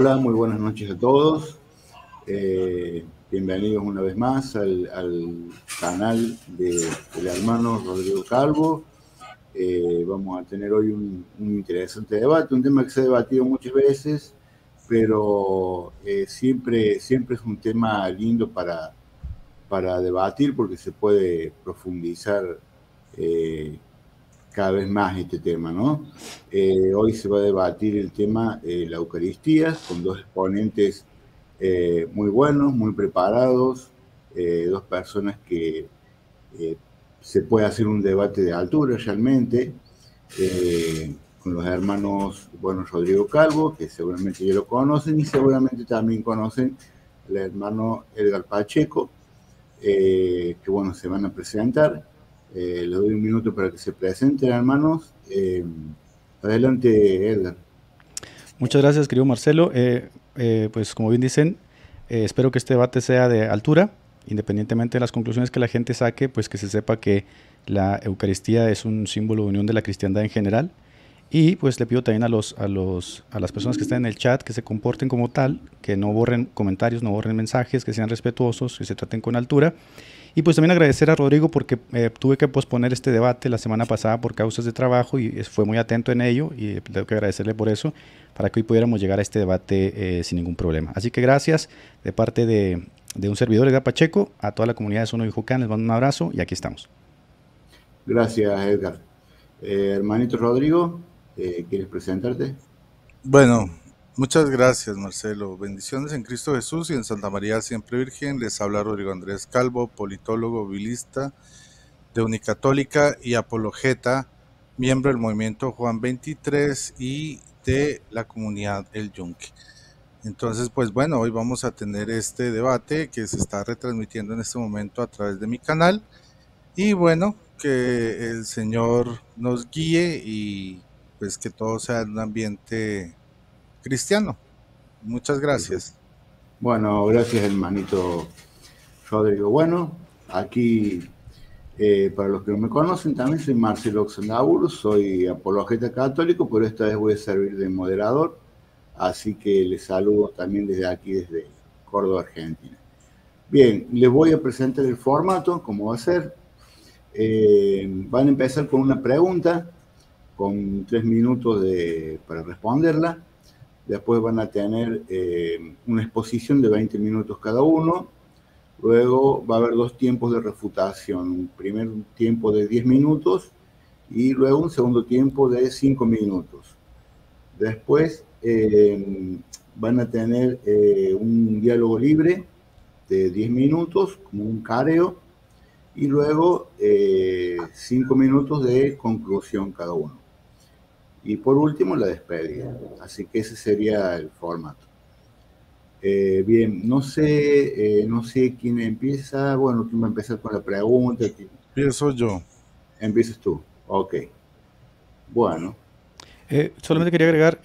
Hola, muy buenas noches a todos. Eh, bienvenidos una vez más al, canal del hermano Rodrigo Calvo. Eh, vamos a tener hoy un, interesante debate, un tema que se ha debatido muchas veces, pero eh, siempre, siempre es un tema lindo para, para debatir porque se puede profundizar cada vez más este tema, ¿no? Eh, hoy se va a debatir el tema de la Eucaristía con dos exponentes eh, muy buenos, muy preparados, eh, dos personas que se puede hacer un debate de altura realmente, con los hermanos, bueno, Rodrigo Calvo, que seguramente ya lo conocen, y seguramente también conocen al hermano Edgar Pacheco, que bueno, se van a presentar. Eh, le doy un minuto para que se presenten, hermanos. Eh, adelante, Edgar. Muchas gracias, querido Marcelo. Eh, pues como bien dicen, espero que este debate sea de altura, independientemente de las conclusiones que la gente saque, pues que se sepa que la Eucaristía es un símbolo de unión de la cristiandad en general. Y pues le pido también a, los, a, los, a las personas que están en el chat que se comporten como tal, que no borren comentarios, no borren mensajes, que sean respetuosos, que se traten con altura y pues también agradecer a Rodrigo porque eh, tuve que posponer este debate la semana pasada por causas de trabajo y fue muy atento en ello y tengo que agradecerle por eso para que hoy pudiéramos llegar a este debate eh, sin ningún problema. Así que gracias de parte de, un servidor, Edgar Pacheco, a toda la comunidad de Sono y Jucán, les mando un abrazo y aquí estamos. Gracias, Edgar. Eh, hermanito Rodrigo, ¿quieres presentarte? Bueno, Muchas gracias, Marcelo. Bendiciones en Cristo Jesús y en Santa María Siempre Virgen. Les habla Rodrigo Andrés Calvo, politólogo, bilista de Unicatólica y apologeta, miembro del movimiento Juan 23 y de la comunidad El Yunque. Entonces, pues bueno, hoy vamos a tener este debate que se está retransmitiendo en este momento a través de mi canal. Y bueno, que el Señor nos guíe y pues que todo sea en un ambiente cristiano. Muchas gracias. Bueno, gracias hermanito Rodrigo. Bueno, aquí eh, para los que no me conocen también soy Marcelo Oxendaburo, soy apologeta católico, pero esta vez voy a servir de moderador, así que les saludo también desde aquí, desde Córdoba, Argentina. Bien, les voy a presentar el formato, cómo va a ser. Eh, van a empezar con una pregunta, con tres minutos de, para responderla. Después van a tener eh, una exposición de 20 minutos cada uno. Luego va a haber dos tiempos de refutación. Un primer tiempo de 10 minutos y luego un segundo tiempo de 5 minutos. Después eh, van a tener eh, un diálogo libre de 10 minutos, como un careo, y luego 5 minutos de conclusión cada uno. Y por último, la despedida. Así que ese sería el formato. Eh, bien, no sé, eh, no sé quién empieza. Bueno, quién va a empezar con la pregunta. Empiezo yo. Empiezas tú. Ok. Bueno. Eh, solamente quería agregar,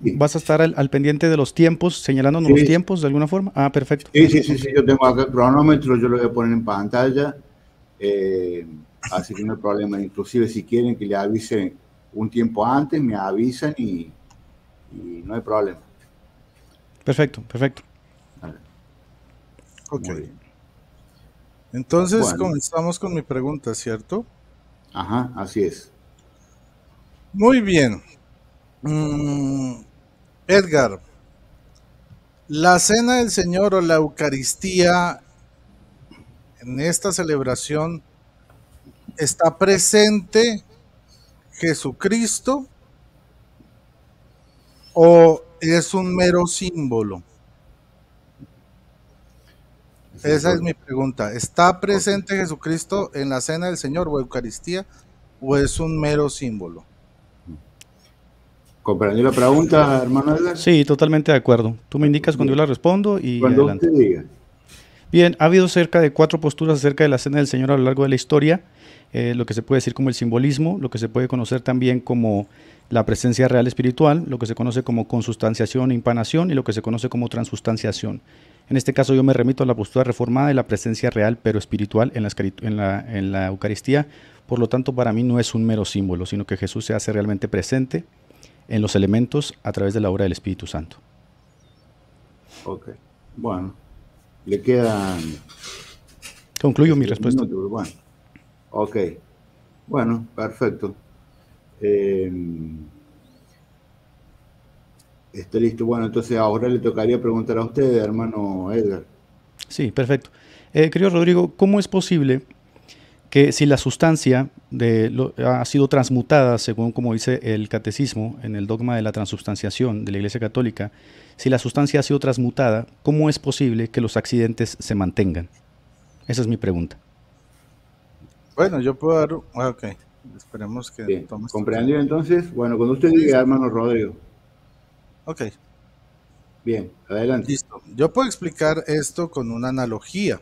¿vas a estar al, pendiente de los tiempos, señalándonos los tiempos de alguna forma? Ah, perfecto. Sí, sí, sí, sí, yo tengo acá el cronómetro, yo lo voy a poner en pantalla. así que no hay problema. Inclusive si quieren que le avisen un tiempo antes, me avisan y, no hay problema. Perfecto, perfecto. Ok. Entonces comenzamos con mi pregunta, ¿cierto? Ajá, así es. Muy bien. Mm, Edgar, la cena del Señor o la Eucaristía en esta celebración está presente Jesucristo o es un mero símbolo? Esa es mi pregunta. ¿Está presente Jesucristo en la cena del Señor o Eucaristía o es un mero símbolo? ¿Comprendió la pregunta, hermano? Sí, totalmente de acuerdo. Tú me indicas cuando yo la respondo y cuando adelante. diga. Bien, ha habido cerca de cuatro posturas acerca de la cena del Señor a lo largo de la historia. Eh, lo que se puede decir como el simbolismo, lo que se puede conocer también como la presencia real espiritual, lo que se conoce como consustanciación e impanación y lo que se conoce como transustanciación. En este caso yo me remito a la postura reformada de la presencia real pero espiritual en la, en la Eucaristía, por lo tanto para mí no es un mero símbolo, sino que Jesús se hace realmente presente en los elementos a través de la obra del Espíritu Santo. Ok, bueno, le quedan... Concluyo mi respuesta. bueno, ok, bueno, perfecto. Eh, Está listo. Bueno, entonces ahora le tocaría preguntar a usted, hermano Edgar. Sí, perfecto. Eh, querido Rodrigo, ¿cómo es posible que si la sustancia de ha sido transmutada, según como dice el catecismo en el dogma de la transubstanciación de la Iglesia Católica, si la sustancia ha sido transmutada, ¿cómo es posible que los accidentes se mantengan? Esa es mi pregunta. Bueno, yo puedo dar... Ah, ok, esperemos que... Bien. ¿Comprendió entonces? Bueno, cuando usted diga, hermano Rodrigo. Ok. Bien, adelante. Listo. Yo puedo explicar esto con una analogía.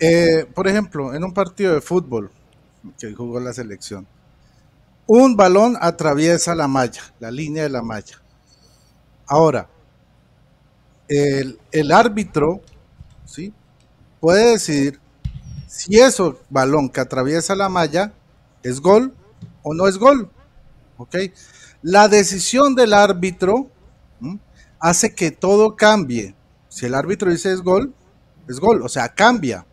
Eh, por ejemplo, en un partido de fútbol que jugó la selección, un balón atraviesa la malla, la línea de la malla. Ahora, el, árbitro, ¿sí? Puede decidir si ese balón que atraviesa la malla es gol o no es gol. La decisión del árbitro hace que todo cambie. Si el árbitro dice es gol, es gol, o sea, cambia.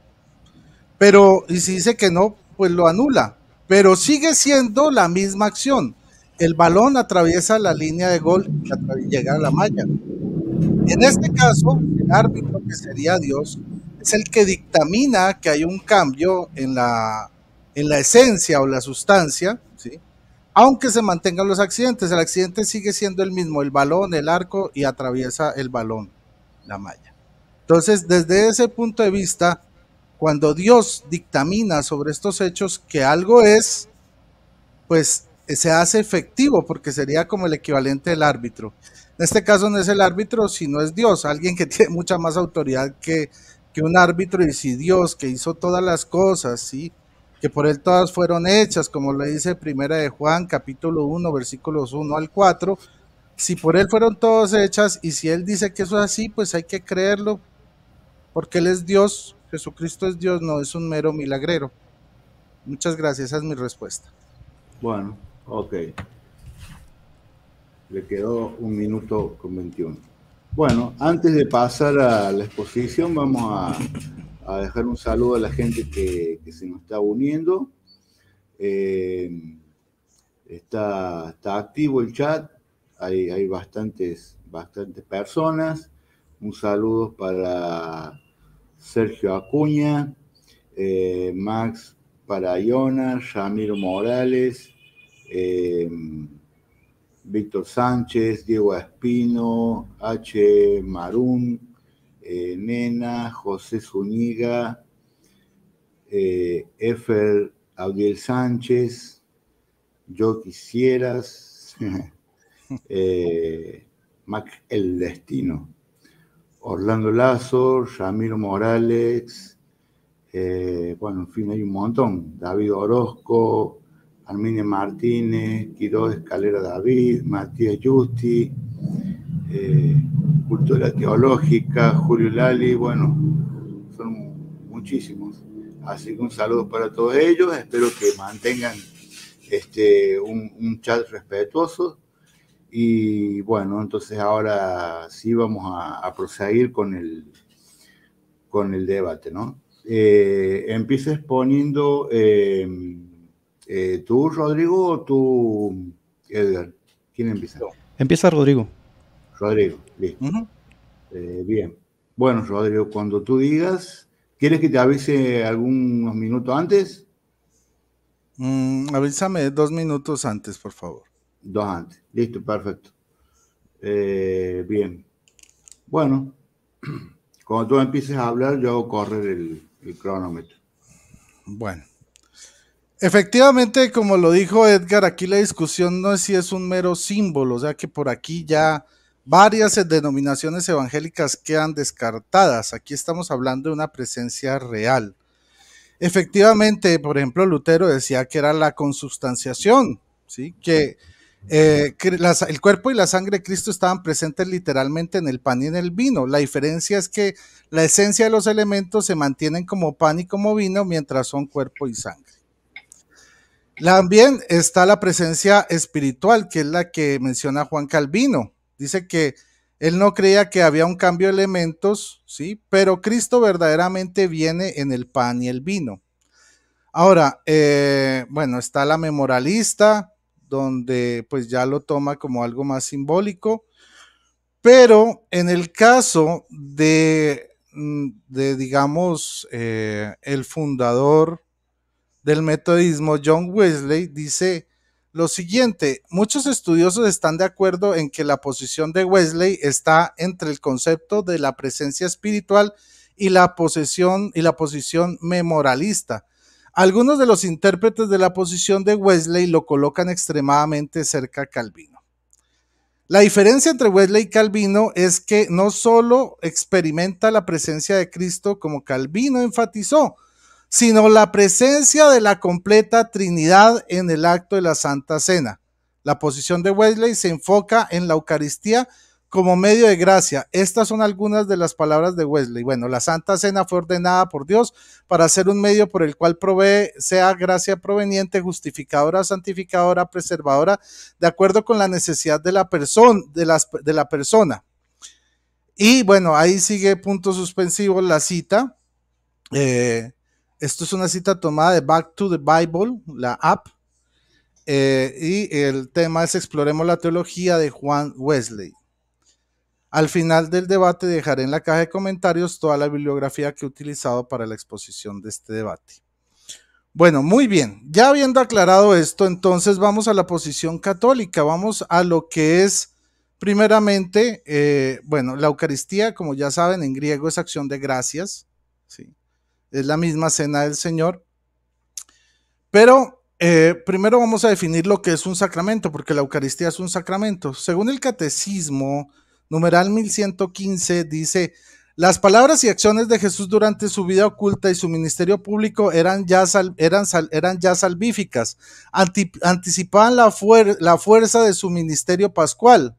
Pero, y si dice que no, pues lo anula. Pero sigue siendo la misma acción. El balón atraviesa la línea de gol y llega a la malla. En este caso, el árbitro, que sería Dios, es el que dictamina que hay un cambio en la, en la esencia o la sustancia, ¿sí? aunque se mantengan los accidentes, el accidente sigue siendo el mismo, el balón, el arco y atraviesa el balón, la malla. Entonces, desde ese punto de vista, cuando Dios dictamina sobre estos hechos que algo es, pues se hace efectivo porque sería como el equivalente del árbitro. En este caso no es el árbitro, sino es Dios, alguien que tiene mucha más autoridad que, que un árbitro y si Dios que hizo todas las cosas, ¿sí? que por él todas fueron hechas, como le dice Primera de Juan, capítulo 1, versículos 1 al 4. Si por él fueron todas hechas y si él dice que eso es así, pues hay que creerlo, porque él es Dios, Jesucristo es Dios, no es un mero milagrero. Muchas gracias, esa es mi respuesta. Bueno, ok. Le quedó un minuto con 21. Bueno, antes de pasar a la exposición, vamos a dejar un saludo a la gente que, se nos está uniendo. Eh, está, está, activo el chat, hay, hay bastantes, bastantes personas. Un saludo para Sergio Acuña, eh, Max Parayona, Ramiro Morales, eh, Víctor Sánchez, Diego Espino, H. Marún, eh, Nena, José Zúñiga, eh, Efer Audiel Sánchez, Yo Quisieras, Mac El Destino, Orlando Lazo, Ramiro Morales, bueno, en fin, hay un montón, David Orozco, Arminia Martínez, Quiroz Escalera David, Matías Justi, Cultura Teológica, Julio Lali, bueno, son muchísimos. Así que un saludo para todos ellos, espero que mantengan este, un, chat respetuoso. Y bueno, entonces ahora sí vamos a, proseguir con el, con el debate, ¿no? Eh, empieza exponiendo em, eh, tú, Rodrigo, o tú, Edgar. ¿Quién empieza? Empieza Rodrigo. Rodrigo, listo. Eh, bien. Bueno, Rodrigo, cuando tú digas, ¿quieres que te avise algunos minutos antes? Mm, avísame dos minutos antes, por favor. Dos antes. Listo, perfecto. Eh, bien. Bueno, cuando tú empieces a hablar, yo hago correr el, cronómetro. Bueno. Efectivamente, como lo dijo Edgar, aquí la discusión no es si es un mero símbolo, o sea que por aquí ya varias denominaciones evangélicas quedan descartadas. Aquí estamos hablando de una presencia real. Efectivamente, por ejemplo, Lutero decía que era la consubstanciación, ¿sí? que, eh, el cuerpo y la sangre de Cristo estaban presentes literalmente en el pan y en el vino. La diferencia es que la esencia de los elementos se mantienen como pan y como vino mientras son cuerpo y sangre. También está la presencia espiritual, que es la que menciona Juan Calvino. Dice que Él no creía que había un cambio de elementos, ¿sí? Pero Cristo verdaderamente viene en el pan y el vino. Ahora, eh, bueno, está la memorialista, donde pues ya lo toma como algo más simbólico, pero en el caso de, mm, de digamos, eh, el fundador del metodismo, John Wesley, dice lo siguiente, muchos estudiosos están de acuerdo en que la posición de Wesley está entre el concepto de la presencia espiritual y la posesión y la posición memorialista. Algunos de los intérpretes de la posición de Wesley lo colocan extremadamente cerca a Calvino. La diferencia entre Wesley y Calvino es que no solo experimenta la presencia de Cristo como Calvino enfatizó, sino la presencia de la completa Trinidad en el acto de la Santa Cena. La posición de Wesley se enfoca en la Eucaristía como medio de gracia. Estas son algunas de las palabras de Wesley. Bueno, la Santa Cena fue ordenada por Dios para ser un medio por el cual provee, sea gracia proveniente, justificadora, santificadora, preservadora, de acuerdo con la necesidad de la, persona de, la persona. Y bueno, ahí sigue punto suspensivo la cita. Eh, esto es una cita tomada de Back to the Bible, la app. Eh, y el tema es Exploremos la teología de Juan Wesley. Al final del debate dejaré en la caja de comentarios toda la bibliografía que he utilizado para la exposición de este debate. Bueno, muy bien. Ya habiendo aclarado esto, entonces vamos a la posición católica. Vamos a lo que es, primeramente, eh, bueno, la Eucaristía, como ya saben, en griego es acción de gracias. ¿sí? es la misma cena del Señor. Pero eh, primero vamos a definir lo que es un sacramento, porque la Eucaristía es un sacramento. Según el Catecismo, numeral 1115, dice, las palabras y acciones de Jesús durante su vida oculta y su ministerio público eran ya, eran, eran ya salvíficas, anticipaban la, la fuerza de su ministerio pascual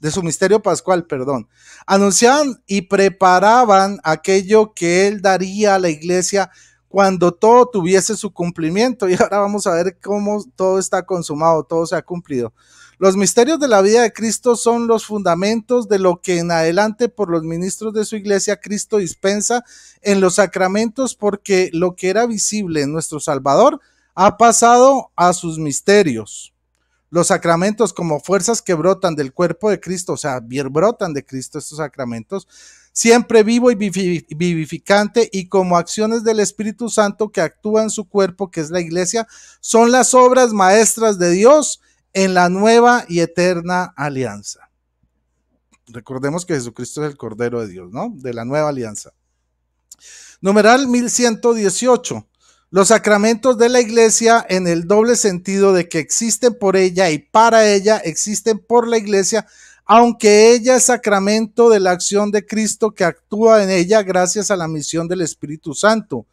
de su misterio pascual, perdón, anunciaban y preparaban aquello que él daría a la iglesia cuando todo tuviese su cumplimiento. Y ahora vamos a ver cómo todo está consumado, todo se ha cumplido. Los misterios de la vida de Cristo son los fundamentos de lo que en adelante por los ministros de su iglesia Cristo dispensa en los sacramentos porque lo que era visible en nuestro Salvador ha pasado a sus misterios. Los sacramentos como fuerzas que brotan del cuerpo de Cristo, o sea, brotan de Cristo estos sacramentos, siempre vivo y vivificante y como acciones del Espíritu Santo que actúa en su cuerpo, que es la iglesia, son las obras maestras de Dios en la nueva y eterna alianza. Recordemos que Jesucristo es el Cordero de Dios, ¿no? De la nueva alianza. Numeral 1118. Los sacramentos de la iglesia en el doble sentido de que existen por ella y para ella, existen por la iglesia, aunque ella es sacramento de la acción de Cristo que actúa en ella gracias a la misión del Espíritu Santo.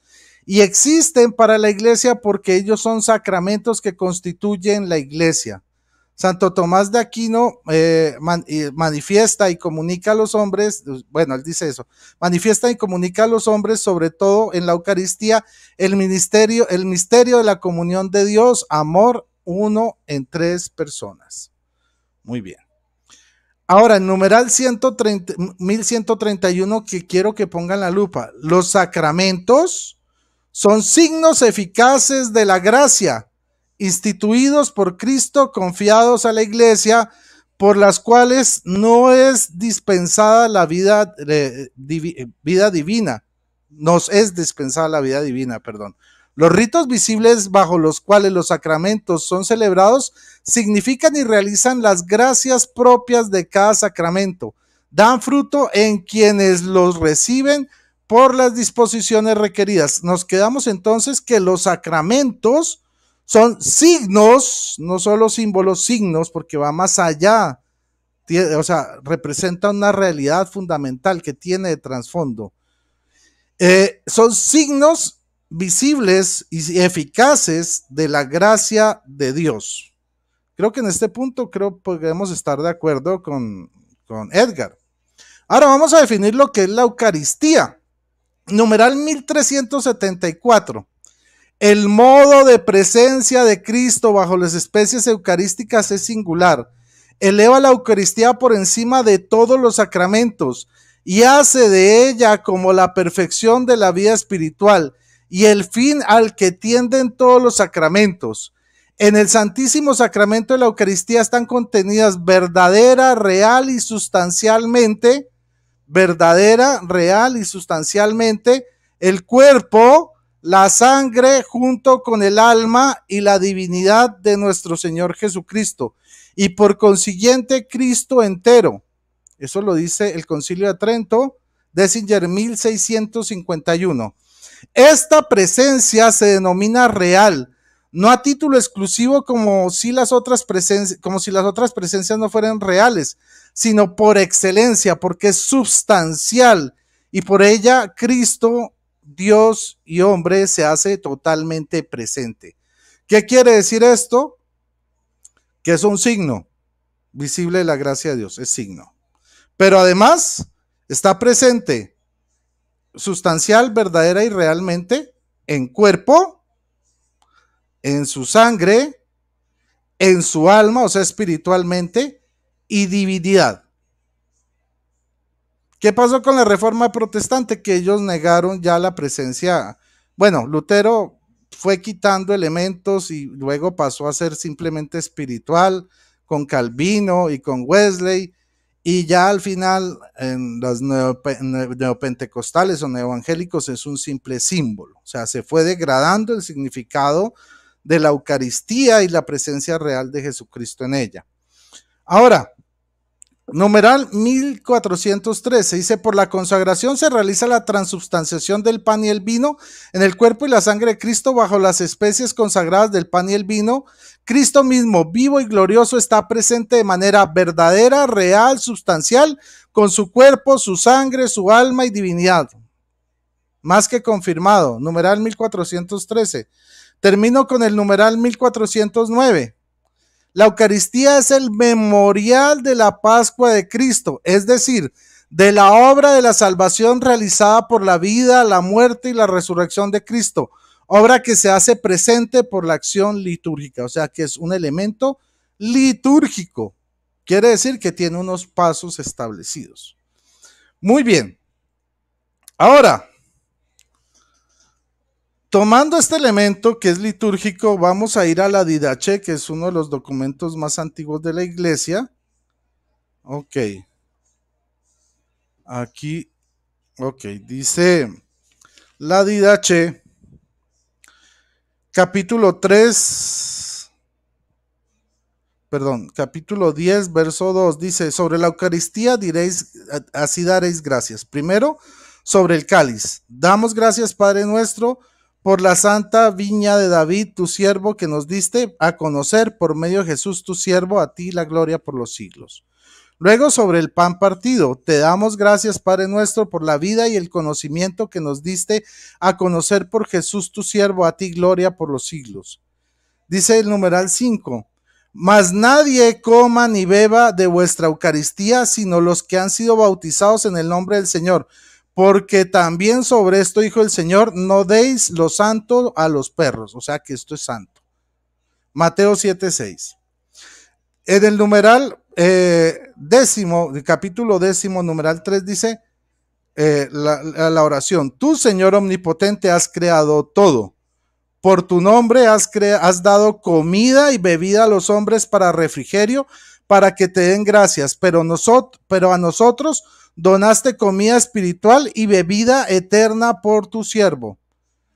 Y existen para la iglesia porque ellos son sacramentos que constituyen la iglesia. Santo Tomás de Aquino eh, manifiesta y comunica a los hombres, bueno, él dice eso, manifiesta y comunica a los hombres, sobre todo en la Eucaristía, el ministerio, el misterio de la comunión de Dios, amor uno en tres personas. Muy bien. Ahora, en numeral 130, 1131 que quiero que pongan la lupa, los sacramentos son signos eficaces de la gracia instituidos por Cristo, confiados a la iglesia, por las cuales no es dispensada la vida, eh, vida divina, nos es dispensada la vida divina, perdón. Los ritos visibles bajo los cuales los sacramentos son celebrados significan y realizan las gracias propias de cada sacramento. Dan fruto en quienes los reciben por las disposiciones requeridas. Nos quedamos entonces que los sacramentos son signos, no solo símbolos, signos, porque va más allá. O sea, representa una realidad fundamental que tiene de trasfondo. Eh, son signos visibles y eficaces de la gracia de Dios. Creo que en este punto creo podemos estar de acuerdo con, con Edgar. Ahora vamos a definir lo que es la Eucaristía. Numeral 1374. El modo de presencia de Cristo bajo las especies eucarísticas es singular. eleva la Eucaristía por encima de todos los sacramentos y hace de ella como la perfección de la vida espiritual y el fin al que tienden todos los sacramentos. En el Santísimo Sacramento de la Eucaristía están contenidas verdadera, real y sustancialmente, verdadera, real y sustancialmente, el cuerpo, la sangre junto con el alma y la divinidad de nuestro Señor Jesucristo. Y por consiguiente, Cristo entero. Eso lo dice el Concilio de Trento, Dessinger 1651. Esta presencia se denomina real no a título exclusivo como si las otras presencias, como si las otras presencias no fueran reales, sino por excelencia, porque es substancial y por ella Cristo, Dios y hombre se hace totalmente presente. ¿Qué quiere decir esto? Que es un signo visible de la gracia de Dios, es signo. Pero además está presente sustancial, verdadera y realmente en cuerpo, en su sangre, en su alma, o sea, espiritualmente, y divinidad. ¿Qué pasó con la reforma protestante? Que ellos negaron ya la presencia. Bueno, Lutero fue quitando elementos y luego pasó a ser simplemente espiritual con Calvino y con Wesley. Y ya al final, en los neopentecostales o neoevangélicos, es un simple símbolo. O sea, se fue degradando el significado de la Eucaristía y la presencia real de Jesucristo en ella. Ahora, numeral 1413 dice, por la consagración se realiza la transubstanciación del pan y el vino en el cuerpo y la sangre de Cristo bajo las especies consagradas del pan y el vino. Cristo mismo, vivo y glorioso, está presente de manera verdadera, real, sustancial, con su cuerpo, su sangre, su alma y divinidad. Más que confirmado. Numeral 1413. Termino con el numeral 1409. La Eucaristía es el memorial de la Pascua de Cristo, es decir, de la obra de la salvación realizada por la vida, la muerte y la resurrección de Cristo, obra que se hace presente por la acción litúrgica, o sea que es un elemento litúrgico. Quiere decir que tiene unos pasos establecidos. Muy bien. Ahora, Tomando este elemento que es litúrgico, vamos a ir a la Didache, que es uno de los documentos más antiguos de la iglesia. Ok. Aquí, ok, dice la Didache, capítulo 3, perdón, capítulo 10, verso 2, dice, sobre la Eucaristía diréis, así daréis gracias. Primero, sobre el cáliz. Damos gracias, Padre nuestro, por la santa viña de David, tu siervo, que nos diste a conocer por medio de Jesús, tu siervo, a ti la gloria por los siglos. Luego sobre el pan partido, te damos gracias, Padre nuestro, por la vida y el conocimiento que nos diste a conocer por Jesús, tu siervo, a ti gloria por los siglos. Dice el numeral 5, mas nadie coma ni beba de vuestra Eucaristía, sino los que han sido bautizados en el nombre del Señor porque también sobre esto dijo el Señor, no deis lo santo a los perros, o sea que esto es santo. Mateo 7:6. En el numeral eh, décimo, capítulo décimo, numeral 3 dice eh, la, la, oración, tú Señor omnipotente has creado todo. Por tu nombre has, has dado comida y bebida a los hombres para refrigerio, para que te den gracias, pero, a nosotros donaste comida espiritual y bebida eterna por tu siervo.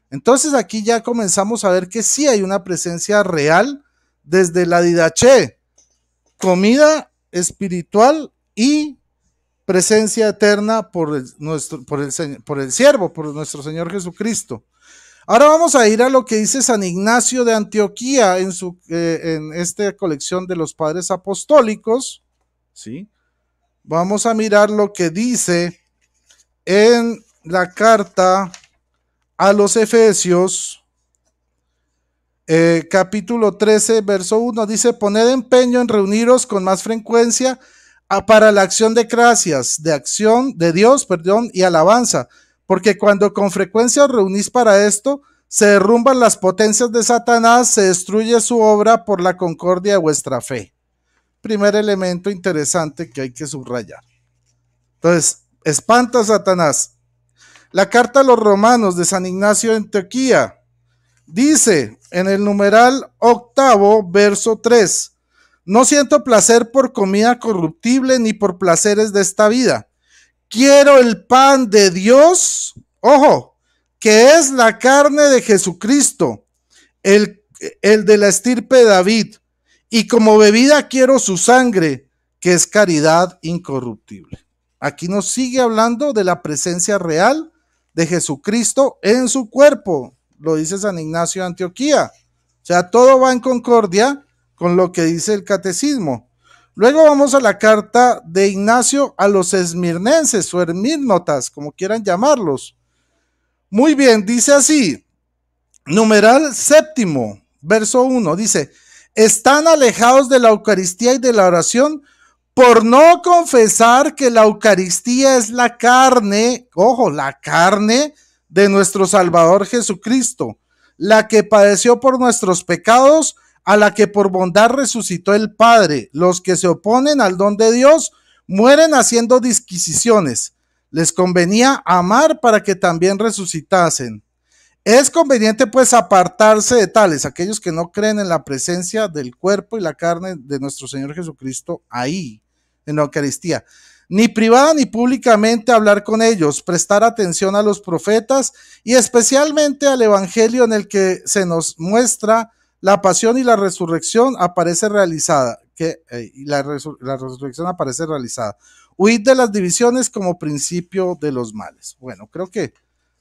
Entonces aquí ya comenzamos a ver que sí hay una presencia real desde la didache, comida espiritual y presencia eterna por el, por el siervo, por nuestro Señor Jesucristo. Ahora vamos a ir a lo que dice San Ignacio de Antioquía en, su, eh, en esta colección de los padres apostólicos, ¿sí? Vamos a mirar lo que dice en la carta a los Efesios, eh, capítulo 13, verso 1. Dice, poned empeño en reuniros con más frecuencia para la acción de gracias, de acción de Dios, perdón, y alabanza. Porque cuando con frecuencia reunís para esto, se derrumban las potencias de Satanás, se destruye su obra por la concordia de vuestra fe. primer elemento interesante que hay que subrayar. Entonces, espanta a Satanás. La carta a los romanos de San Ignacio de Antioquía dice en el numeral octavo, verso 3, no siento placer por comida corruptible ni por placeres de esta vida. Quiero el pan de Dios, ojo, que es la carne de Jesucristo, el, el de la estirpe de David, y como bebida quiero su sangre, que es caridad incorruptible. Aquí nos sigue hablando de la presencia real de Jesucristo en su cuerpo, lo dice San Ignacio de Antioquía. O sea, todo va en concordia con lo que dice el catecismo. Luego vamos a la carta de Ignacio a los esmirnenses o hermínotas, como quieran llamarlos. Muy bien, dice así, numeral séptimo, verso 1, dice, están alejados de la Eucaristía y de la oración por no confesar que la Eucaristía es la carne, ojo, la carne de nuestro Salvador Jesucristo, la que padeció por nuestros pecados a la que por bondad resucitó el Padre. Los que se oponen al don de Dios mueren haciendo disquisiciones. Les convenía amar para que también resucitasen. Es conveniente pues apartarse de tales, aquellos que no creen en la presencia del cuerpo y la carne de nuestro Señor Jesucristo ahí, en la Eucaristía. Ni privada ni públicamente hablar con ellos, prestar atención a los profetas y especialmente al Evangelio en el que se nos muestra la pasión y la resurrección aparece realizada, que eh, la, resurrección aparece realizada. Huid de las divisiones como principio de los males. Bueno, creo que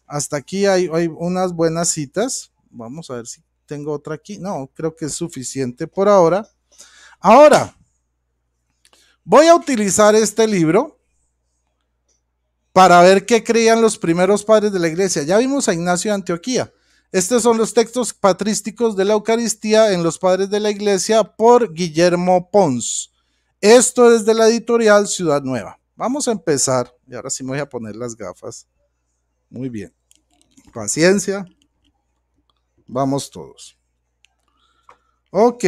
hasta aquí hay, hay unas buenas citas. Vamos a ver si tengo otra aquí. No, creo que es suficiente por ahora. Ahora, voy a utilizar este libro para ver qué creían los primeros padres de la iglesia. Ya vimos a Ignacio de Antioquía. Estos son los textos patrísticos de la Eucaristía en los Padres de la Iglesia por Guillermo Pons. Esto es de la editorial Ciudad Nueva. Vamos a empezar. Y ahora sí me voy a poner las gafas. Muy bien. Paciencia. Vamos todos. Ok.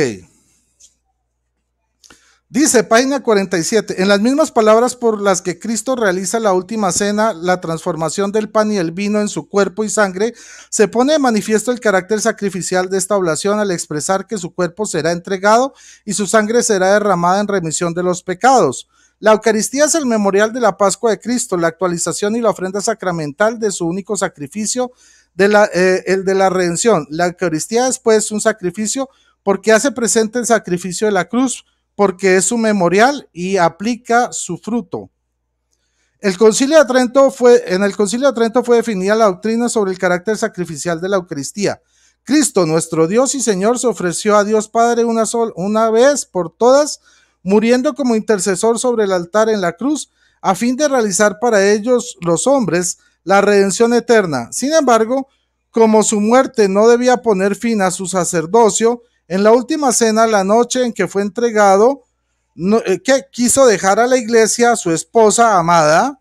Dice, página 47, en las mismas palabras por las que Cristo realiza la última cena, la transformación del pan y el vino en su cuerpo y sangre, se pone de manifiesto el carácter sacrificial de esta oblación al expresar que su cuerpo será entregado y su sangre será derramada en remisión de los pecados. La Eucaristía es el memorial de la Pascua de Cristo, la actualización y la ofrenda sacramental de su único sacrificio, de la, eh, el de la redención. La Eucaristía es pues un sacrificio porque hace presente el sacrificio de la cruz, porque es su memorial y aplica su fruto. El Concilio de Trento fue, en el Concilio de Trento fue definida la doctrina sobre el carácter sacrificial de la Eucaristía. Cristo, nuestro Dios y Señor, se ofreció a Dios Padre una, sol, una vez por todas, muriendo como intercesor sobre el altar en la cruz, a fin de realizar para ellos, los hombres, la redención eterna. Sin embargo, como su muerte no debía poner fin a su sacerdocio, en la última cena, la noche en que fue entregado, eh, que quiso dejar a la iglesia, a su esposa amada,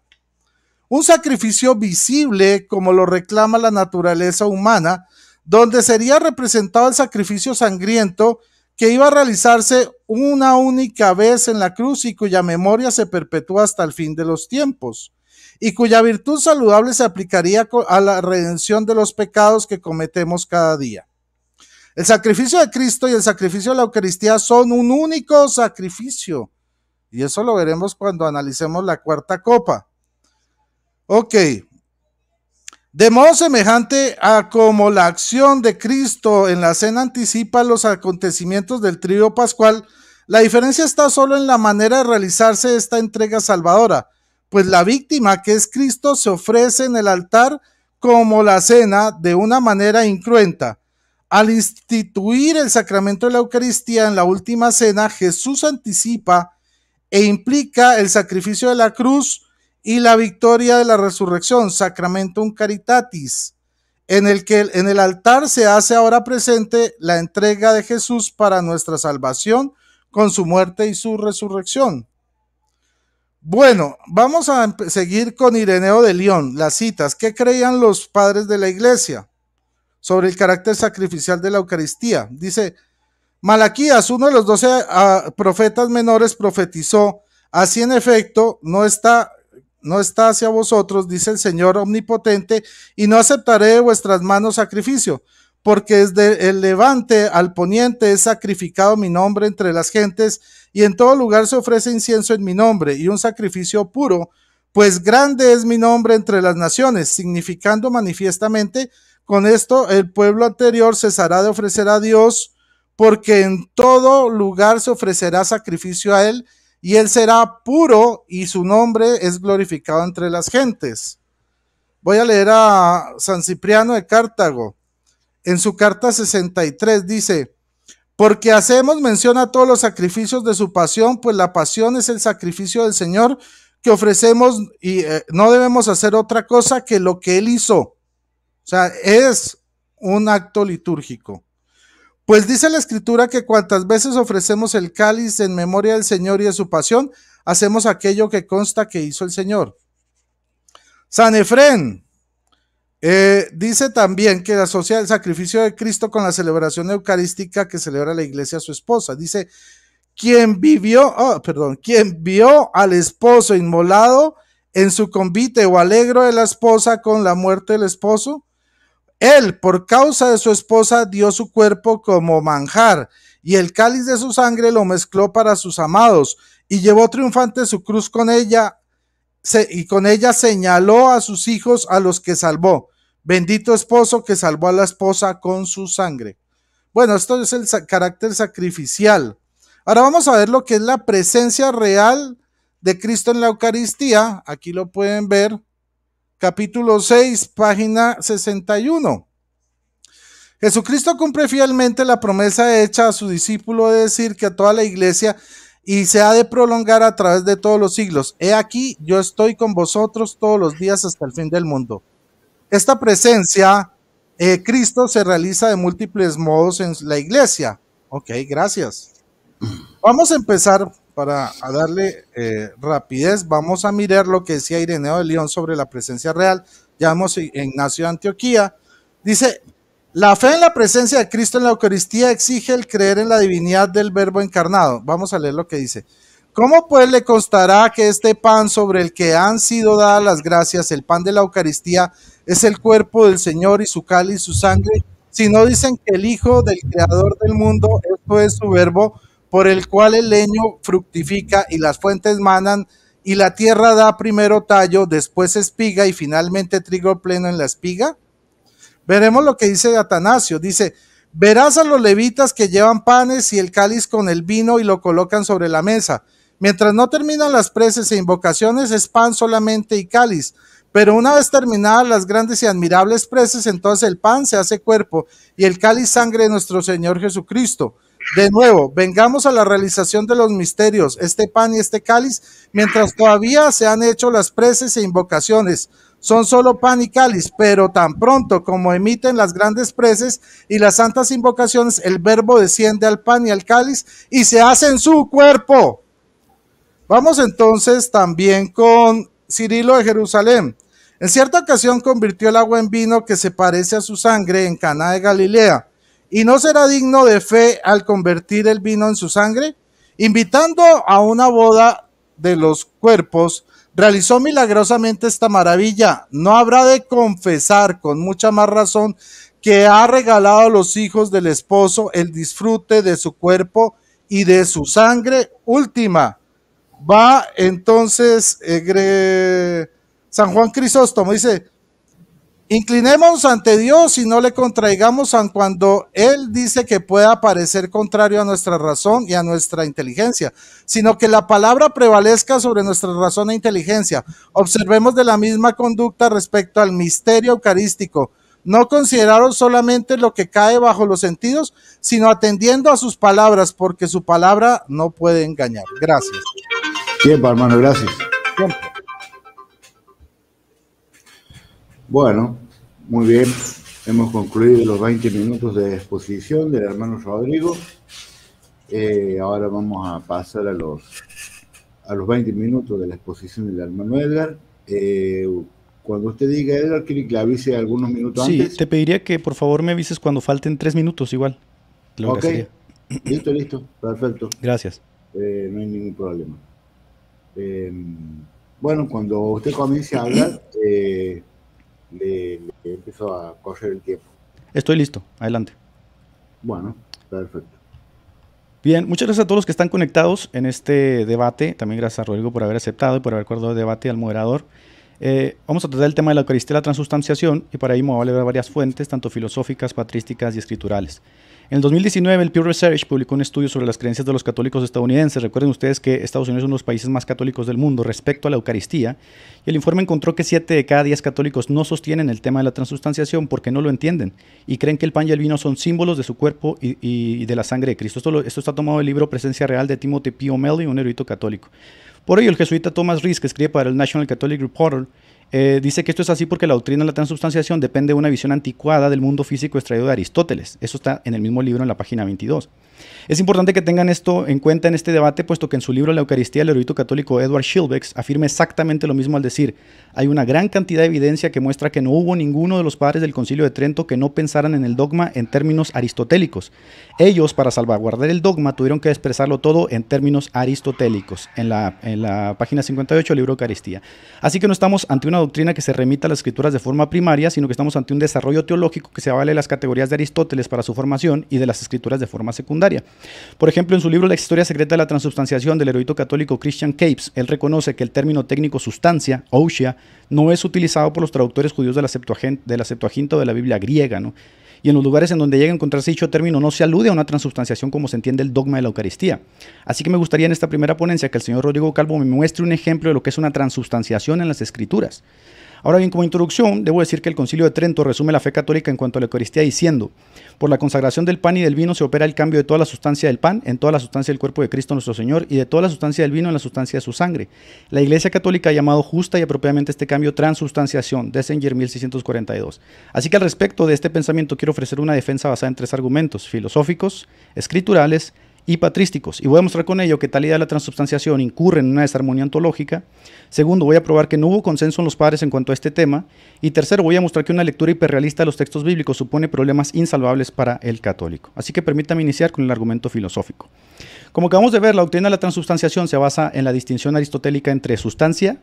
un sacrificio visible como lo reclama la naturaleza humana, donde sería representado el sacrificio sangriento que iba a realizarse una única vez en la cruz y cuya memoria se perpetúa hasta el fin de los tiempos, y cuya virtud saludable se aplicaría a la redención de los pecados que cometemos cada día. El sacrificio de Cristo y el sacrificio de la Eucaristía son un único sacrificio. Y eso lo veremos cuando analicemos la cuarta copa. Ok. De modo semejante a como la acción de Cristo en la cena anticipa los acontecimientos del trío pascual, la diferencia está solo en la manera de realizarse esta entrega salvadora, pues la víctima que es Cristo se ofrece en el altar como la cena de una manera incruenta al instituir el sacramento de la Eucaristía en la última cena, Jesús anticipa e implica el sacrificio de la cruz y la victoria de la resurrección, sacramentum caritatis, en el que en el altar se hace ahora presente la entrega de Jesús para nuestra salvación con su muerte y su resurrección. Bueno, vamos a seguir con Ireneo de León, las citas. ¿Qué creían los padres de la iglesia? Sobre el carácter sacrificial de la Eucaristía. Dice, Malaquías, uno de los doce ah, profetas menores, profetizó, así en efecto, no está, no está hacia vosotros, dice el Señor omnipotente, y no aceptaré de vuestras manos sacrificio, porque desde el levante al poniente es sacrificado mi nombre entre las gentes, y en todo lugar se ofrece incienso en mi nombre, y un sacrificio puro, pues grande es mi nombre entre las naciones, significando manifiestamente, con esto el pueblo anterior cesará de ofrecer a Dios, porque en todo lugar se ofrecerá sacrificio a él, y él será puro, y su nombre es glorificado entre las gentes. Voy a leer a San Cipriano de Cartago. En su carta 63 dice, porque hacemos mención a todos los sacrificios de su pasión, pues la pasión es el sacrificio del Señor que ofrecemos y eh, no debemos hacer otra cosa que lo que Él hizo. O sea, es un acto litúrgico. Pues dice la escritura que cuantas veces ofrecemos el cáliz en memoria del Señor y de su pasión, hacemos aquello que consta que hizo el Señor. San Efrén eh, dice también que asocia el sacrificio de Cristo con la celebración eucarística que celebra la iglesia a su esposa. Dice, quien vivió, oh, perdón, quien vio al esposo inmolado en su convite o alegro de la esposa con la muerte del esposo, él, por causa de su esposa, dio su cuerpo como manjar, y el cáliz de su sangre lo mezcló para sus amados, y llevó triunfante su cruz con ella, y con ella señaló a sus hijos a los que salvó. Bendito esposo que salvó a la esposa con su sangre. Bueno, esto es el carácter sacrificial. Ahora vamos a ver lo que es la presencia real de Cristo en la Eucaristía. Aquí lo pueden ver. Capítulo 6, página 61. Jesucristo cumple fielmente la promesa hecha a su discípulo de decir que a toda la iglesia y se ha de prolongar a través de todos los siglos. He aquí, yo estoy con vosotros todos los días hasta el fin del mundo. Esta presencia, eh, Cristo se realiza de múltiples modos en la iglesia. Ok, gracias. Vamos a empezar para darle eh, rapidez. Vamos a mirar lo que decía Ireneo de León sobre la presencia real. Llamamos Ignacio de Antioquía. Dice, la fe en la presencia de Cristo en la Eucaristía exige el creer en la divinidad del Verbo encarnado. Vamos a leer lo que dice. ¿Cómo pues le constará que este pan sobre el que han sido dadas las gracias, el pan de la Eucaristía, es el cuerpo del Señor y su cáliz, su sangre? Si no dicen que el Hijo del Creador del mundo, esto es su verbo, por el cual el leño fructifica y las fuentes manan, y la tierra da primero tallo, después espiga y finalmente trigo pleno en la espiga? Veremos lo que dice Atanasio. Dice, verás a los levitas que llevan panes y el cáliz con el vino y lo colocan sobre la mesa. Mientras no terminan las preces e invocaciones, es pan solamente y cáliz. Pero una vez terminadas las grandes y admirables preces, entonces el pan se hace cuerpo y el cáliz sangre de nuestro Señor Jesucristo. De nuevo, vengamos a la realización de los misterios, este pan y este cáliz, mientras todavía se han hecho las preces e invocaciones. Son solo pan y cáliz, pero tan pronto como emiten las grandes preces y las santas invocaciones, el verbo desciende al pan y al cáliz y se hace en su cuerpo. Vamos entonces también con Cirilo de Jerusalén. En cierta ocasión convirtió el agua en vino que se parece a su sangre en Cana de Galilea ¿Y no será digno de fe al convertir el vino en su sangre? Invitando a una boda de los cuerpos, realizó milagrosamente esta maravilla. No habrá de confesar con mucha más razón que ha regalado a los hijos del esposo el disfrute de su cuerpo y de su sangre última. Va entonces San Juan Crisóstomo, dice, Inclinemos ante Dios y no le contraigamos aun cuando Él dice que pueda parecer contrario a nuestra razón y a nuestra inteligencia, sino que la palabra prevalezca sobre nuestra razón e inteligencia. Observemos de la misma conducta respecto al misterio eucarístico. No consideraron solamente lo que cae bajo los sentidos, sino atendiendo a sus palabras, porque su palabra no puede engañar. Gracias. Bien, hermano, gracias. Bueno, muy bien. Hemos concluido los 20 minutos de exposición del hermano Rodrigo. Eh, ahora vamos a pasar a los, a los 20 minutos de la exposición del hermano Edgar. Eh, cuando usted diga, Edgar, quiere que le avise algunos minutos antes. Sí, te pediría que por favor me avises cuando falten tres minutos igual. ok, Listo, listo, perfecto. Gracias. Eh, no hay ningún problema. Bueno, cuando usted comience a hablar, eh, le, le empiezo a correr el tiempo. Estoy listo, adelante. Bueno, perfecto. Bien, muchas gracias a todos los que están conectados en este debate. También gracias a Rodrigo por haber aceptado y por haber acordado el debate al moderador. Eh, vamos a tratar el tema de la Eucaristía y la transustanciación y para ahí me voy a leer varias fuentes, tanto filosóficas, patrísticas y escriturales. En el 2019, el Pew Research publicó un estudio sobre las creencias de los católicos estadounidenses. Recuerden ustedes que Estados Unidos es uno de los países más católicos del mundo respecto a la Eucaristía. Y el informe encontró que 7 de cada 10 católicos no sostienen el tema de la transustanciación porque no lo entienden y creen que el pan y el vino son símbolos de su cuerpo y, de la sangre de Cristo. Esto, esto, está tomado del libro Presencia Real de Timothy P. O'Malley, un erudito católico. Por ello, el jesuita Thomas Rees, que escribe para el National Catholic Reporter, eh, dice que esto es así porque la doctrina de la transubstanciación depende de una visión anticuada del mundo físico extraído de Aristóteles. Eso está en el mismo libro en la página 22. Es importante que tengan esto en cuenta en este debate, puesto que en su libro La Eucaristía, el erudito católico Edward Schilbeck afirma exactamente lo mismo al decir, hay una gran cantidad de evidencia que muestra que no hubo ninguno de los padres del concilio de Trento que no pensaran en el dogma en términos aristotélicos. Ellos, para salvaguardar el dogma, tuvieron que expresarlo todo en términos aristotélicos, en la, página 58 del libro Eucaristía. Así que no estamos ante una doctrina que se remita a las escrituras de forma primaria, sino que estamos ante un desarrollo teológico que se avale las categorías de Aristóteles para su formación y de las escrituras de forma secundaria. Por ejemplo, en su libro La historia secreta de la transubstanciación del erudito católico Christian Capes, él reconoce que el término técnico sustancia, ousia, no es utilizado por los traductores judíos de la, Septuaginta, de la Septuaginta o de la Biblia griega, ¿no? y en los lugares en donde llega a encontrarse dicho término no se alude a una transubstanciación como se entiende el dogma de la Eucaristía. Así que me gustaría en esta primera ponencia que el señor Rodrigo Calvo me muestre un ejemplo de lo que es una transubstanciación en las Escrituras. Ahora bien, como introducción, debo decir que el Concilio de Trento resume la fe católica en cuanto a la Eucaristía diciendo, por la consagración del pan y del vino se opera el cambio de toda la sustancia del pan en toda la sustancia del cuerpo de Cristo nuestro Señor y de toda la sustancia del vino en la sustancia de su sangre. La Iglesia Católica ha llamado justa y apropiadamente este cambio transustanciación, Dessenger 1642. Así que al respecto de este pensamiento quiero ofrecer una defensa basada en tres argumentos, filosóficos, escriturales y patrísticos. Y voy a mostrar con ello que tal idea de la transubstanciación incurre en una desarmonía ontológica. Segundo, voy a probar que no hubo consenso en los padres en cuanto a este tema. Y tercero, voy a mostrar que una lectura hiperrealista de los textos bíblicos supone problemas insalvables para el católico. Así que permítame iniciar con el argumento filosófico. Como acabamos de ver, la doctrina de la transubstanciación se basa en la distinción aristotélica entre sustancia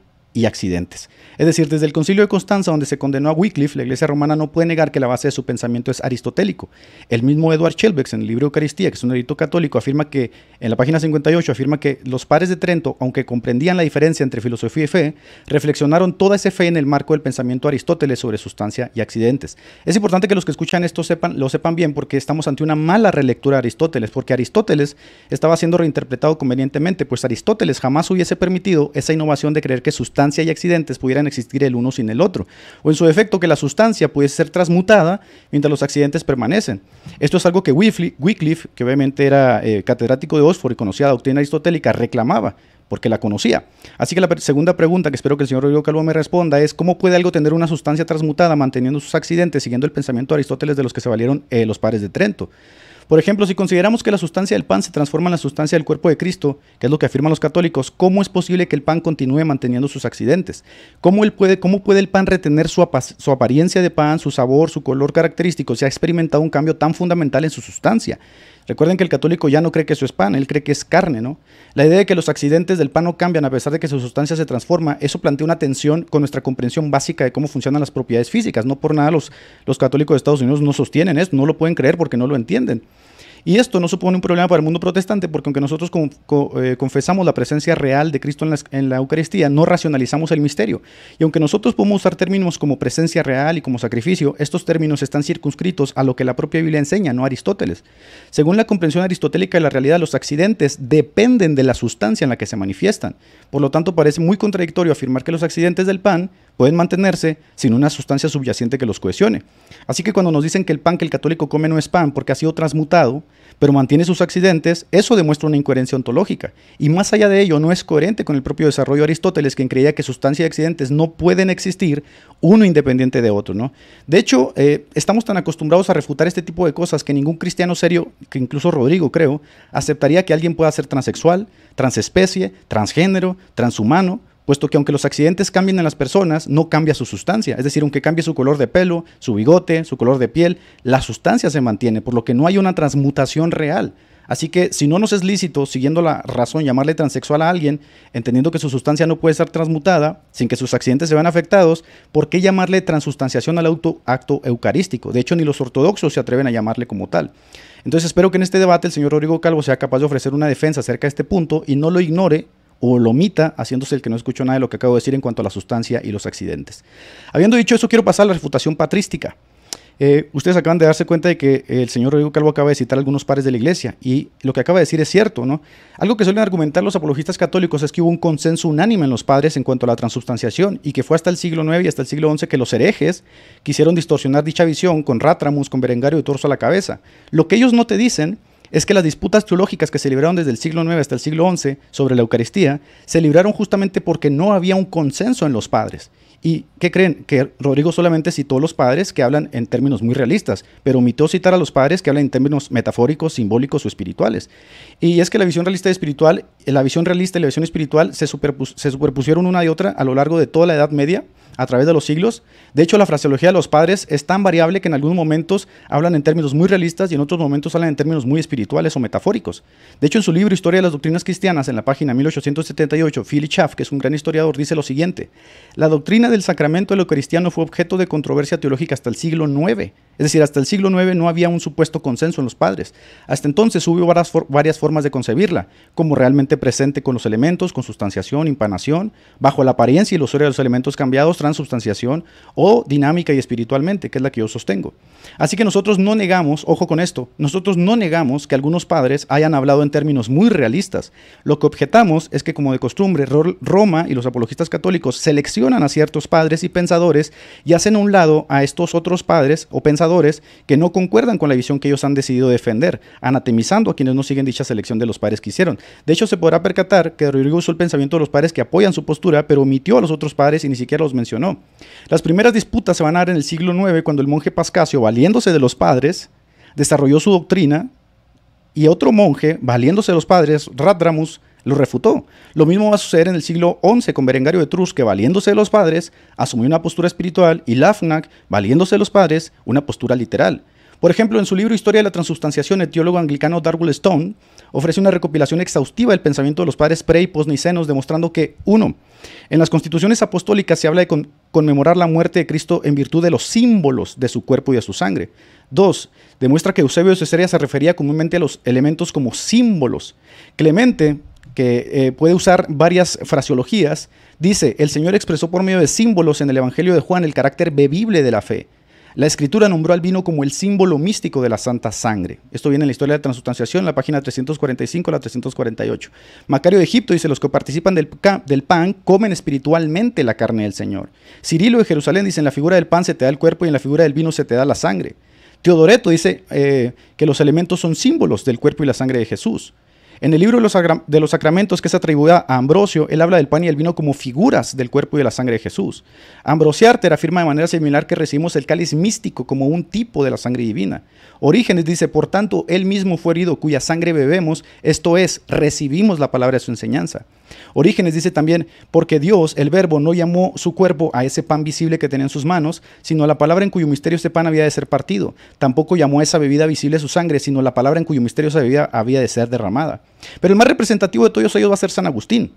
accidentes. Es decir, desde el concilio de Constanza, donde se condenó a Wycliffe, la iglesia romana no puede negar que la base de su pensamiento es aristotélico. El mismo Edward Schelbeck, en el libro Eucaristía, que es un edito católico, afirma que, en la página 58, afirma que los padres de Trento, aunque comprendían la diferencia entre filosofía y fe, reflexionaron toda esa fe en el marco del pensamiento de Aristóteles sobre sustancia y accidentes. Es importante que los que escuchan esto sepan, lo sepan bien, porque estamos ante una mala relectura de Aristóteles, porque Aristóteles estaba siendo reinterpretado convenientemente, pues Aristóteles jamás hubiese permitido esa innovación de creer que sustancia y accidentes pudieran existir el uno sin el otro, o en su defecto que la sustancia pudiese ser transmutada mientras los accidentes permanecen. Esto es algo que Wycliffe, que obviamente era eh, catedrático de Oxford y conocía la doctrina aristotélica, reclamaba porque la conocía. Así que la segunda pregunta que espero que el señor Rodrigo Calvo me responda es ¿cómo puede algo tener una sustancia transmutada manteniendo sus accidentes siguiendo el pensamiento de Aristóteles de los que se valieron eh, los padres de Trento? Por ejemplo, si consideramos que la sustancia del pan se transforma en la sustancia del cuerpo de Cristo, que es lo que afirman los católicos, ¿cómo es posible que el pan continúe manteniendo sus accidentes? ¿Cómo, él puede, cómo puede el pan retener su, su apariencia de pan, su sabor, su color característico, si ha experimentado un cambio tan fundamental en su sustancia? Recuerden que el católico ya no cree que eso es pan, él cree que es carne, ¿no? La idea de que los accidentes del pan no cambian a pesar de que su sustancia se transforma, eso plantea una tensión con nuestra comprensión básica de cómo funcionan las propiedades físicas. No por nada los, los católicos de Estados Unidos no sostienen esto, no lo pueden creer porque no lo entienden. Y esto no supone un problema para el mundo protestante porque aunque nosotros eh, confesamos la presencia real de Cristo en la, Eucaristía, no racionalizamos el misterio. Y aunque nosotros podemos usar términos como presencia real y como sacrificio, estos términos están circunscritos a lo que la propia Biblia enseña, no Aristóteles. Según la comprensión aristotélica de la realidad, los accidentes dependen de la sustancia en la que se manifiestan. Por lo tanto, parece muy contradictorio afirmar que los accidentes del pan pueden mantenerse sin una sustancia subyacente que los cohesione. Así que cuando nos dicen que el pan que el católico come no es pan porque ha sido transmutado, pero mantiene sus accidentes, eso demuestra una incoherencia ontológica. Y más allá de ello, no es coherente con el propio desarrollo de Aristóteles, quien creía que sustancia y accidentes no pueden existir uno independiente de otro. ¿no? De hecho, eh, estamos tan acostumbrados a refutar este tipo de cosas que ningún cristiano serio, que incluso Rodrigo creo, aceptaría que alguien pueda ser transexual, transespecie, transgénero, transhumano, puesto que aunque los accidentes cambien en las personas, no cambia su sustancia. Es decir, aunque cambie su color de pelo, su bigote, su color de piel, la sustancia se mantiene, por lo que no hay una transmutación real. Así que si no nos es lícito, siguiendo la razón, llamarle transexual a alguien, entendiendo que su sustancia no puede ser transmutada, sin que sus accidentes se vean afectados, ¿por qué llamarle transustanciación al auto, acto eucarístico? De hecho, ni los ortodoxos se atreven a llamarle como tal. Entonces espero que en este debate el señor Rodrigo Calvo sea capaz de ofrecer una defensa acerca de este punto y no lo ignore o lo omita, haciéndose el que no escuchó nada de lo que acabo de decir en cuanto a la sustancia y los accidentes. Habiendo dicho eso, quiero pasar a la refutación patrística. Eh, ustedes acaban de darse cuenta de que el señor Rodrigo Calvo acaba de citar algunos pares de la iglesia y lo que acaba de decir es cierto, ¿no? Algo que suelen argumentar los apologistas católicos es que hubo un consenso unánime en los padres en cuanto a la transubstanciación y que fue hasta el siglo IX y hasta el siglo XI que los herejes quisieron distorsionar dicha visión con Rátramus, con Berengario y torso a la cabeza. Lo que ellos no te dicen es que las disputas teológicas que se libraron desde el siglo IX hasta el siglo XI sobre la Eucaristía se libraron justamente porque no había un consenso en los padres. ¿Y qué creen? Que Rodrigo solamente citó a los padres que hablan en términos muy realistas, pero omitió citar a los padres que hablan en términos metafóricos, simbólicos o espirituales. Y es que la visión realista y espiritual, la visión realista y la visión espiritual se, se superpusieron una y otra a lo largo de toda la Edad Media a través de los siglos. De hecho, la fraseología de los padres es tan variable que en algunos momentos hablan en términos muy realistas y en otros momentos hablan en términos muy espirituales o metafóricos. De hecho, en su libro Historia de las Doctrinas Cristianas, en la página 1878, Philip Schaff, que es un gran historiador, dice lo siguiente: La doctrina del sacramento de lo cristiano fue objeto de controversia teológica hasta el siglo IX. Es decir, hasta el siglo IX no había un supuesto consenso en los padres. Hasta entonces hubo varias, formas de concebirla, como realmente presente con los elementos, con sustanciación, impanación, bajo la apariencia y los de los elementos cambiados, transubstanciación o dinámica y espiritualmente, que es la que yo sostengo. Así que nosotros no negamos, ojo con esto, nosotros no negamos que algunos padres hayan hablado en términos muy realistas. Lo que objetamos es que como de costumbre Roma y los apologistas católicos seleccionan a ciertos padres y pensadores y hacen a un lado a estos otros padres o pensadores que no concuerdan con la visión que ellos han decidido defender, anatemizando a quienes no siguen dicha selección de los padres que hicieron. De hecho, se podrá percatar que Rodrigo usó el pensamiento de los padres que apoyan su postura, pero omitió a los otros padres y ni siquiera los mencionó las primeras disputas se van a dar en el siglo IX cuando el monje Pascasio, valiéndose de los padres, desarrolló su doctrina y otro monje, valiéndose de los padres, Radramus, lo refutó. Lo mismo va a suceder en el siglo XI con Berengario de Trus, que valiéndose de los padres, asumió una postura espiritual, y Lafnak, valiéndose de los padres, una postura literal. Por ejemplo, en su libro Historia de la Transubstanciación, el teólogo anglicano Darwell Stone ofrece una recopilación exhaustiva del pensamiento de los padres pre y posnicenos, demostrando que, uno, en las constituciones apostólicas se habla de conmemorar la muerte de Cristo en virtud de los símbolos de su cuerpo y de su sangre. Dos, demuestra que Eusebio de Cesarea se refería comúnmente a los elementos como símbolos. Clemente, que eh, puede usar varias fraseologías, dice, el Señor expresó por medio de símbolos en el Evangelio de Juan el carácter bebible de la fe. La escritura nombró al vino como el símbolo místico de la santa sangre. Esto viene en la historia de la transustanciación, la página 345 a la 348. Macario de Egipto dice, los que participan del, pan comen espiritualmente la carne del Señor. Cirilo de Jerusalén dice, en la figura del pan se te da el cuerpo y en la figura del vino se te da la sangre. Teodoreto dice eh, que los elementos son símbolos del cuerpo y la sangre de Jesús. En el libro de los, sacramentos que se atribuye a Ambrosio, él habla del pan y el vino como figuras del cuerpo y de la sangre de Jesús. Ambrosiarter afirma de manera similar que recibimos el cáliz místico como un tipo de la sangre divina. Orígenes dice, por tanto, él mismo fue herido cuya sangre bebemos, esto es, recibimos la palabra de su enseñanza. Orígenes dice también, porque Dios, el verbo, no llamó su cuerpo a ese pan visible que tenía en sus manos, sino a la palabra en cuyo misterio ese pan había de ser partido. Tampoco llamó a esa bebida visible su sangre, sino la palabra en cuyo misterio esa bebida había de ser derramada. Pero el más representativo de todos ellos va a ser San Agustín.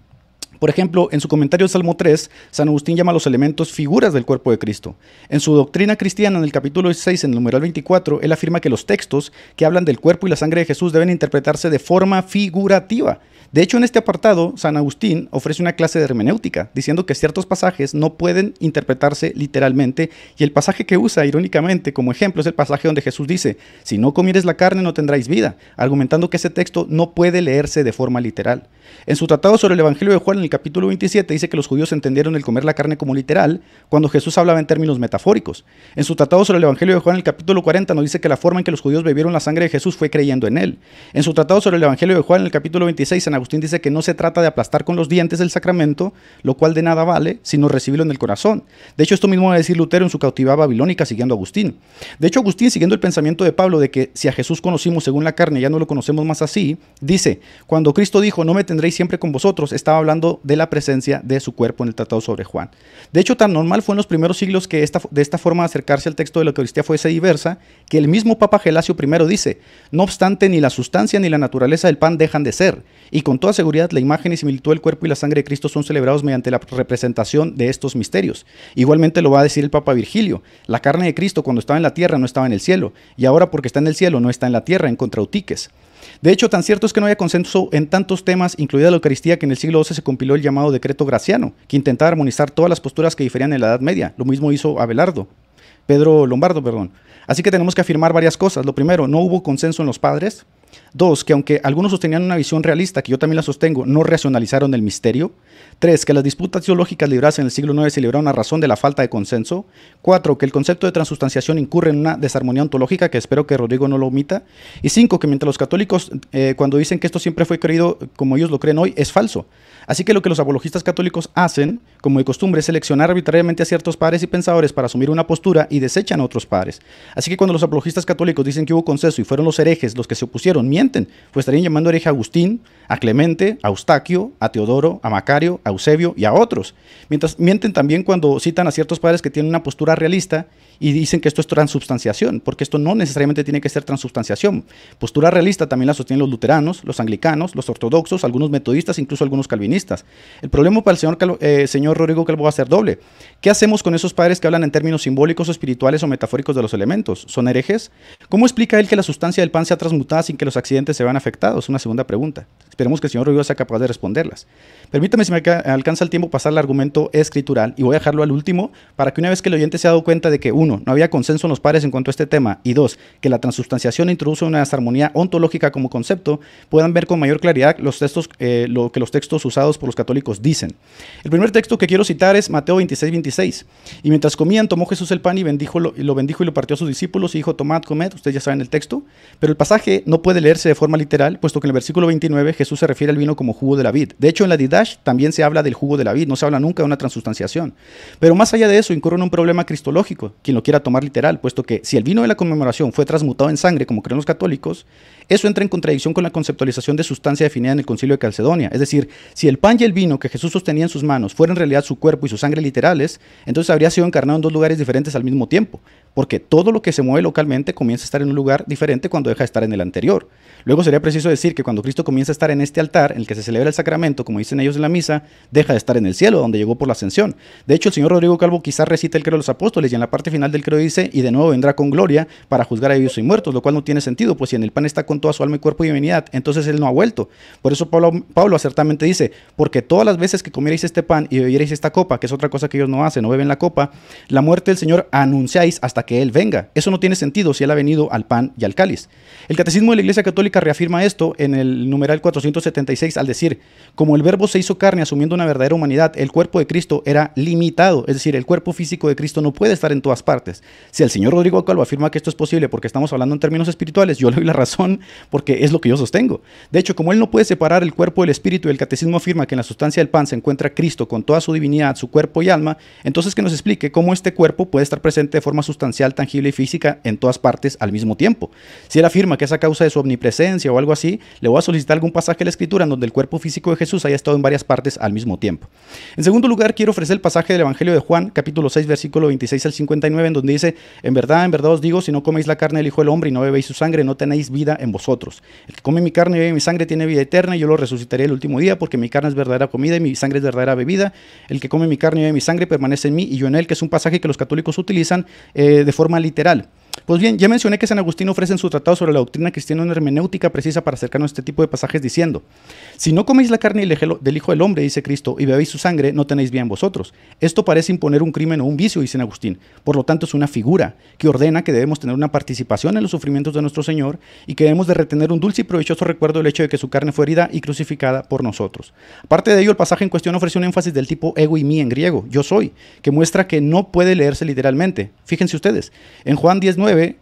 Por ejemplo, en su comentario del Salmo 3, San Agustín llama a los elementos figuras del cuerpo de Cristo. En su doctrina cristiana, en el capítulo 6, en el numeral 24, él afirma que los textos que hablan del cuerpo y la sangre de Jesús deben interpretarse de forma figurativa. De hecho, en este apartado, San Agustín ofrece una clase de hermenéutica, diciendo que ciertos pasajes no pueden interpretarse literalmente, y el pasaje que usa irónicamente como ejemplo es el pasaje donde Jesús dice, si no comieres la carne no tendráis vida, argumentando que ese texto no puede leerse de forma literal. En su tratado sobre el Evangelio de Juan, en el capítulo 27, dice que los judíos entendieron el comer la carne como literal cuando Jesús hablaba en términos metafóricos. En su tratado sobre el Evangelio de Juan, en el capítulo 40, nos dice que la forma en que los judíos bebieron la sangre de Jesús fue creyendo en él. En su tratado sobre el Evangelio de Juan, en el capítulo 26, San Agustín dice que no se trata de aplastar con los dientes el sacramento, lo cual de nada vale, sino recibirlo en el corazón. De hecho, esto mismo va a decir Lutero en su cautividad babilónica siguiendo a Agustín. De hecho, Agustín, siguiendo el pensamiento de Pablo de que si a Jesús conocimos según la carne, ya no lo conocemos más así, dice, cuando Cristo dijo, no me tendréis siempre con vosotros, estaba hablando de la presencia de su cuerpo en el tratado sobre Juan. De hecho, tan normal fue en los primeros siglos que esta, de esta forma de acercarse al texto de la Eucaristía fuese diversa, que el mismo Papa Gelasio I dice, no obstante, ni la sustancia ni la naturaleza del pan dejan de ser, y con toda seguridad la imagen y similitud del cuerpo y la sangre de Cristo son celebrados mediante la representación de estos misterios. Igualmente lo va a decir el Papa Virgilio, la carne de Cristo cuando estaba en la tierra no estaba en el cielo, y ahora porque está en el cielo no está en la tierra, en contrautiques. De hecho, tan cierto es que no había consenso en tantos temas, incluida la Eucaristía, que en el siglo XII se compiló el llamado decreto graciano, que intentaba armonizar todas las posturas que diferían en la Edad Media. Lo mismo hizo Abelardo, Pedro Lombardo, perdón. Así que tenemos que afirmar varias cosas. Lo primero, no hubo consenso en los padres. Dos, que aunque algunos sostenían una visión realista, que yo también la sostengo, no racionalizaron el misterio. Tres, que las disputas teológicas libradas en el siglo IX se libraron a razón de la falta de consenso. Cuatro, que el concepto de transustanciación incurre en una desarmonía ontológica, que espero que Rodrigo no lo omita. Y cinco, que mientras los católicos, eh, cuando dicen que esto siempre fue creído como ellos lo creen hoy, es falso. Así que lo que los apologistas católicos hacen, como de costumbre, es seleccionar arbitrariamente a ciertos padres y pensadores para asumir una postura y desechan a otros padres. Así que cuando los apologistas católicos dicen que hubo consenso y fueron los herejes los que se opusieron, mienten, pues estarían llamando hereje a Agustín, a Clemente, a Eustaquio, a Teodoro, a Macario, a Eusebio y a otros. Mientras mienten también cuando citan a ciertos padres que tienen una postura realista y dicen que esto es transubstanciación, porque esto no necesariamente tiene que ser transubstanciación. Postura realista también la sostienen los luteranos, los anglicanos, los ortodoxos, algunos metodistas, incluso algunos calvinistas. El problema para el señor, eh, señor Rodrigo Calvo va a ser doble. ¿Qué hacemos con esos padres que hablan en términos simbólicos, espirituales o metafóricos de los elementos? ¿Son herejes? ¿Cómo explica él que la sustancia del pan sea transmutada sin que los accidentes se vean afectados? Una segunda pregunta. Esperemos que el señor Rodrigo sea capaz de responderlas. Permítame, si me alcanza el tiempo, pasar el argumento escritural y voy a dejarlo al último para que una vez que el oyente se ha dado cuenta de que, uno, no había consenso en los pares en cuanto a este tema y dos, que la transubstanciación introduce una desarmonía ontológica como concepto, puedan ver con mayor claridad los textos, eh, lo que los textos usados por los católicos dicen. El primer texto que quiero citar es Mateo 26, 26. Y mientras comían, tomó Jesús el pan y bendijo, lo, lo bendijo y lo partió a sus discípulos y dijo, tomad, comed, ustedes ya saben el texto, pero el pasaje no puede leerse de forma literal, puesto que en el versículo 29 Jesús se refiere al vino como jugo de la vid. De hecho, en la Didash también se habla del jugo de la vid, no se habla nunca de una transustanciación. Pero más allá de eso, incurre en un problema cristológico, quien quiera tomar literal, puesto que si el vino de la conmemoración fue transmutado en sangre, como creen los católicos, eso entra en contradicción con la conceptualización de sustancia definida en el Concilio de Calcedonia. Es decir, si el pan y el vino que Jesús sostenía en sus manos fueran en realidad su cuerpo y su sangre literales, entonces habría sido encarnado en dos lugares diferentes al mismo tiempo, porque todo lo que se mueve localmente comienza a estar en un lugar diferente cuando deja de estar en el anterior. Luego sería preciso decir que cuando Cristo comienza a estar en este altar, en el que se celebra el sacramento, como dicen ellos en la misa, deja de estar en el cielo, donde llegó por la ascensión. De hecho, el señor Rodrigo Calvo quizás recita el credo de los apóstoles y en la parte final del credo dice, y de nuevo vendrá con gloria para juzgar a vivos y muertos, lo cual no tiene sentido, pues si en el pan está con toda su alma y cuerpo y divinidad, entonces él no ha vuelto. Por eso Pablo, Pablo acertadamente dice, porque todas las veces que comierais este pan y bebierais esta copa, que es otra cosa que ellos no hacen, no beben la copa, la muerte del Señor anunciáis hasta que Él venga. Eso no tiene sentido si Él ha venido al pan y al cáliz. El Catecismo de la Iglesia Católica reafirma esto en el numeral 476 al decir, como el verbo se hizo carne asumiendo una verdadera humanidad, el cuerpo de Cristo era limitado, es decir, el cuerpo físico de Cristo no puede estar en todas partes. Si el señor Rodrigo Calvo afirma que esto es posible porque estamos hablando en términos espirituales, yo le doy la razón porque es lo que yo sostengo. De hecho, como él no puede separar el cuerpo del espíritu el catecismo afirma que en la sustancia del pan se encuentra Cristo con toda su divinidad, su cuerpo y alma, entonces que nos explique cómo este cuerpo puede estar presente de forma sustancial, tangible y física en todas partes al mismo tiempo. Si él afirma que es a causa de su omnipresencia o algo así, le voy a solicitar algún pasaje de la escritura en donde el cuerpo físico de Jesús haya estado en varias partes al mismo tiempo. En segundo lugar, quiero ofrecer el pasaje del Evangelio de Juan, capítulo 6, versículo 26 al 59, en donde dice, en verdad, en verdad os digo, si no coméis la carne del Hijo del Hombre y no bebéis su sangre, no tenéis vida en vosotros. El que come mi carne y bebe mi sangre tiene vida eterna y yo lo resucitaré el último día, porque mi carne es verdadera comida y mi sangre es verdadera bebida. El que come mi carne y bebe mi sangre permanece en mí y yo en él, que es un pasaje que los católicos utilizan eh, de forma literal. Pues bien, ya mencioné que San Agustín ofrece en su tratado sobre la doctrina cristiana una hermenéutica precisa para acercarnos a este tipo de pasajes diciendo, si no coméis la carne del Hijo del Hombre, dice Cristo, y bebéis su sangre, no tenéis bien vosotros. Esto parece imponer un crimen o un vicio, dice San Agustín. Por lo tanto, es una figura que ordena que debemos tener una participación en los sufrimientos de nuestro Señor y que debemos de retener un dulce y provechoso recuerdo del hecho de que su carne fue herida y crucificada por nosotros. Aparte de ello, el pasaje en cuestión ofrece un énfasis del tipo ego y mí en griego, yo soy, que muestra que no puede leerse literalmente. Fíjense ustedes, en Juan 19,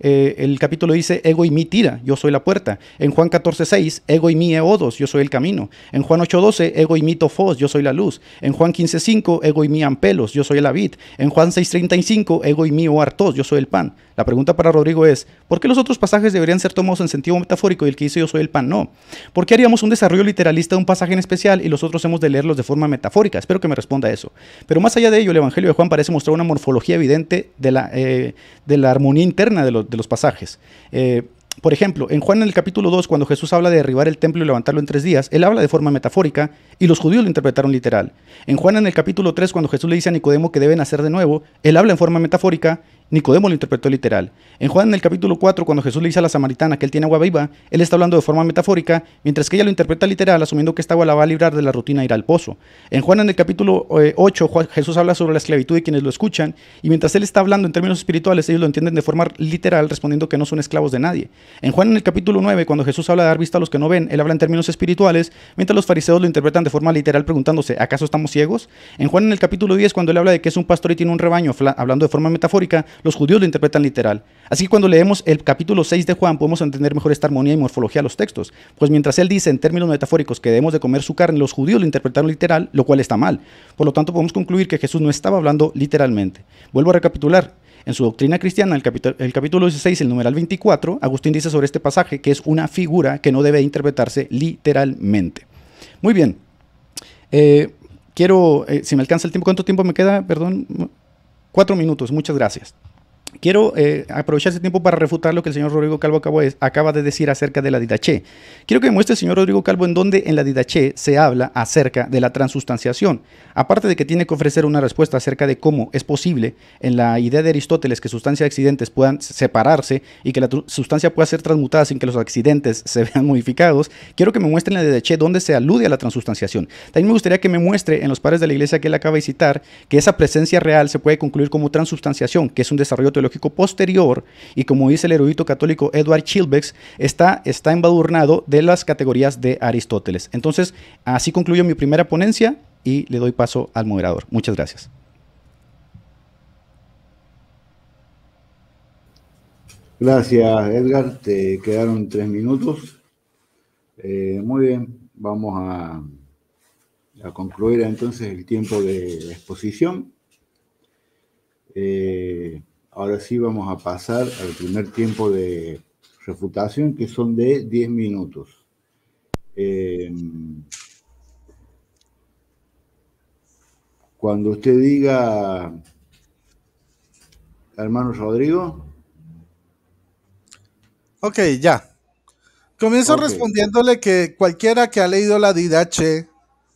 eh, el capítulo dice, ego y mi tira, yo soy la puerta. En Juan 14, 6, ego y mi eodos, yo soy el camino. En Juan 8, 12, ego y mi tofos, yo soy la luz. En Juan 15, 5, ego y mi ampelos, yo soy la vid. En Juan 6, 35, ego y mi oartos, yo soy el pan. La pregunta para Rodrigo es, ¿por qué los otros pasajes deberían ser tomados en sentido metafórico y el que dice yo soy el pan no? ¿Por qué haríamos un desarrollo literalista de un pasaje en especial y los otros hemos de leerlos de forma metafórica? Espero que me responda eso. Pero más allá de ello, el Evangelio de Juan parece mostrar una morfología evidente de la, eh, de la armonía interna de, de los pasajes. Eh, por ejemplo, en Juan en el capítulo 2, cuando Jesús habla de derribar el templo y levantarlo en tres días, él habla de forma metafórica y los judíos lo interpretaron literal. En Juan en el capítulo 3, cuando Jesús le dice a Nicodemo que deben hacer de nuevo, él habla en forma metafórica Nicodemo lo interpretó literal. En Juan en el capítulo 4, cuando Jesús le dice a la samaritana que él tiene agua viva, él está hablando de forma metafórica, mientras que ella lo interpreta literal, asumiendo que esta agua la va a librar de la rutina de ir al pozo. En Juan en el capítulo 8, eh, Jesús habla sobre la esclavitud de quienes lo escuchan, y mientras él está hablando en términos espirituales, ellos lo entienden de forma literal, respondiendo que no son esclavos de nadie. En Juan en el capítulo 9, cuando Jesús habla de dar vista a los que no ven, él habla en términos espirituales, mientras los fariseos lo interpretan de forma literal, preguntándose, ¿acaso estamos ciegos? En Juan en el capítulo 10, cuando él habla de que es un pastor y tiene un rebaño, hablando de forma metafórica, los judíos lo interpretan literal. Así que cuando leemos el capítulo 6 de Juan podemos entender mejor esta armonía y morfología de los textos. Pues mientras él dice en términos metafóricos que debemos de comer su carne, los judíos lo interpretaron literal, lo cual está mal. Por lo tanto podemos concluir que Jesús no estaba hablando literalmente. Vuelvo a recapitular. En su doctrina cristiana, el, capítulo, el capítulo 16, el numeral 24, Agustín dice sobre este pasaje que es una figura que no debe interpretarse literalmente. Muy bien. Eh, quiero, eh, si me alcanza el tiempo, ¿cuánto tiempo me queda? Perdón. Cuatro minutos, muchas gracias. Quiero eh, aprovechar ese tiempo para refutar lo que el señor Rodrigo Calvo acaba de decir acerca de la Didache. Quiero que me muestre, señor Rodrigo Calvo, en dónde en la Didache se habla acerca de la transustanciación. Aparte de que tiene que ofrecer una respuesta acerca de cómo es posible en la idea de Aristóteles que sustancias y accidentes puedan separarse y que la sustancia pueda ser transmutada sin que los accidentes se vean modificados, quiero que me muestre en la Didache dónde se alude a la transustanciación. También me gustaría que me muestre en los padres de la iglesia que él acaba de citar que esa presencia real se puede concluir como transustanciación, que es un desarrollo teológico posterior y como dice el erudito católico Edward Chilbex, está, está embadurnado de las categorías de Aristóteles. Entonces, así concluyo mi primera ponencia y le doy paso al moderador. Muchas gracias. Gracias, Edgar. Te quedaron tres minutos. Eh, muy bien, vamos a, a, concluir entonces el tiempo de exposición. Eh, Ahora sí vamos a pasar al primer tiempo de refutación, que son de 10 minutos. Eh, cuando usted diga, hermano Rodrigo. Ok, ya. Comienzo respondiéndole que cualquiera que ha leído la Didache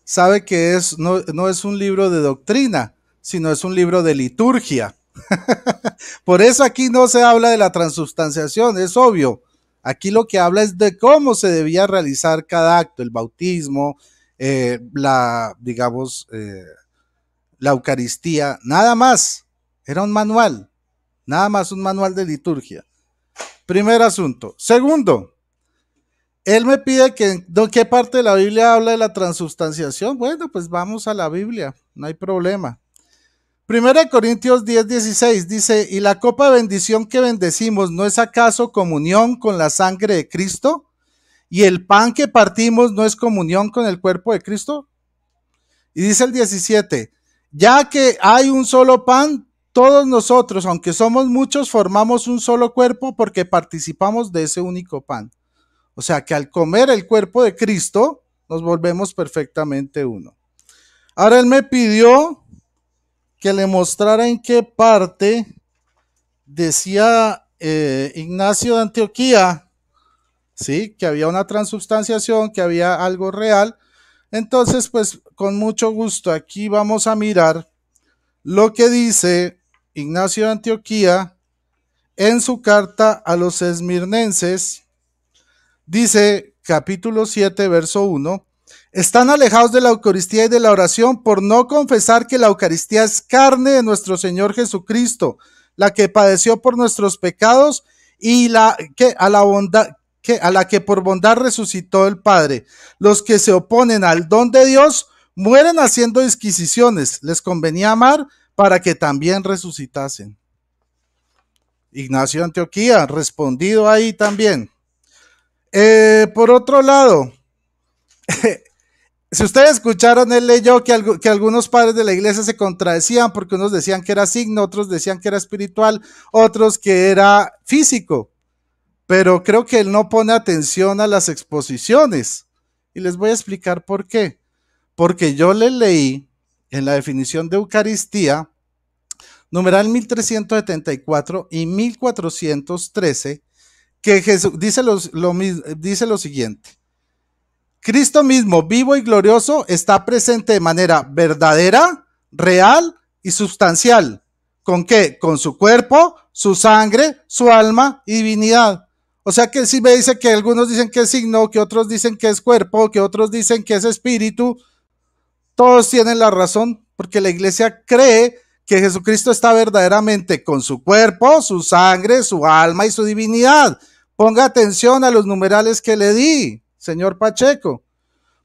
sabe que es, no, no es un libro de doctrina, sino es un libro de liturgia. Por eso aquí no se habla de la transubstanciación, es obvio. Aquí lo que habla es de cómo se debía realizar cada acto, el bautismo, eh, la, digamos, eh, la Eucaristía, nada más. Era un manual, nada más un manual de liturgia. Primer asunto. Segundo, él me pide que, ¿de qué parte de la Biblia habla de la transubstanciación? Bueno, pues vamos a la Biblia, no hay problema. Primera Corintios 10, 16 dice, ¿y la copa de bendición que bendecimos no es acaso comunión con la sangre de Cristo? ¿Y el pan que partimos no es comunión con el cuerpo de Cristo? Y dice el 17, ya que hay un solo pan, todos nosotros, aunque somos muchos, formamos un solo cuerpo porque participamos de ese único pan. O sea que al comer el cuerpo de Cristo, nos volvemos perfectamente uno. Ahora él me pidió que le mostrara en qué parte decía eh, Ignacio de Antioquía, ¿sí? Que había una transubstanciación, que había algo real. Entonces, pues con mucho gusto aquí vamos a mirar lo que dice Ignacio de Antioquía en su carta a los esmirnenses. Dice capítulo 7, verso 1, están alejados de la Eucaristía y de la oración por no confesar que la Eucaristía es carne de nuestro Señor Jesucristo, la que padeció por nuestros pecados y la que a la bondad que a la que por bondad resucitó el Padre. Los que se oponen al don de Dios mueren haciendo disquisiciones. Les convenía amar para que también resucitasen. Ignacio Antioquía, respondido ahí también. Eh, por otro lado, si ustedes escucharon, él leyó que, algunos padres de la iglesia se contradecían porque unos decían que era signo, otros decían que era espiritual, otros que era físico. Pero creo que él no pone atención a las exposiciones. Y les voy a explicar por qué. Porque yo le leí en la definición de Eucaristía, numeral 1374 y 1413, que Jesús dice, lo, dice lo siguiente. Cristo mismo, vivo y glorioso, está presente de manera verdadera, real y sustancial. ¿Con qué? Con su cuerpo, su sangre, su alma y divinidad. O sea que si me dice que algunos dicen que es signo, que otros dicen que es cuerpo, que otros dicen que es espíritu, todos tienen la razón, porque la iglesia cree que Jesucristo está verdaderamente con su cuerpo, su sangre, su alma y su divinidad. Ponga atención a los numerales que le di, señor Pacheco.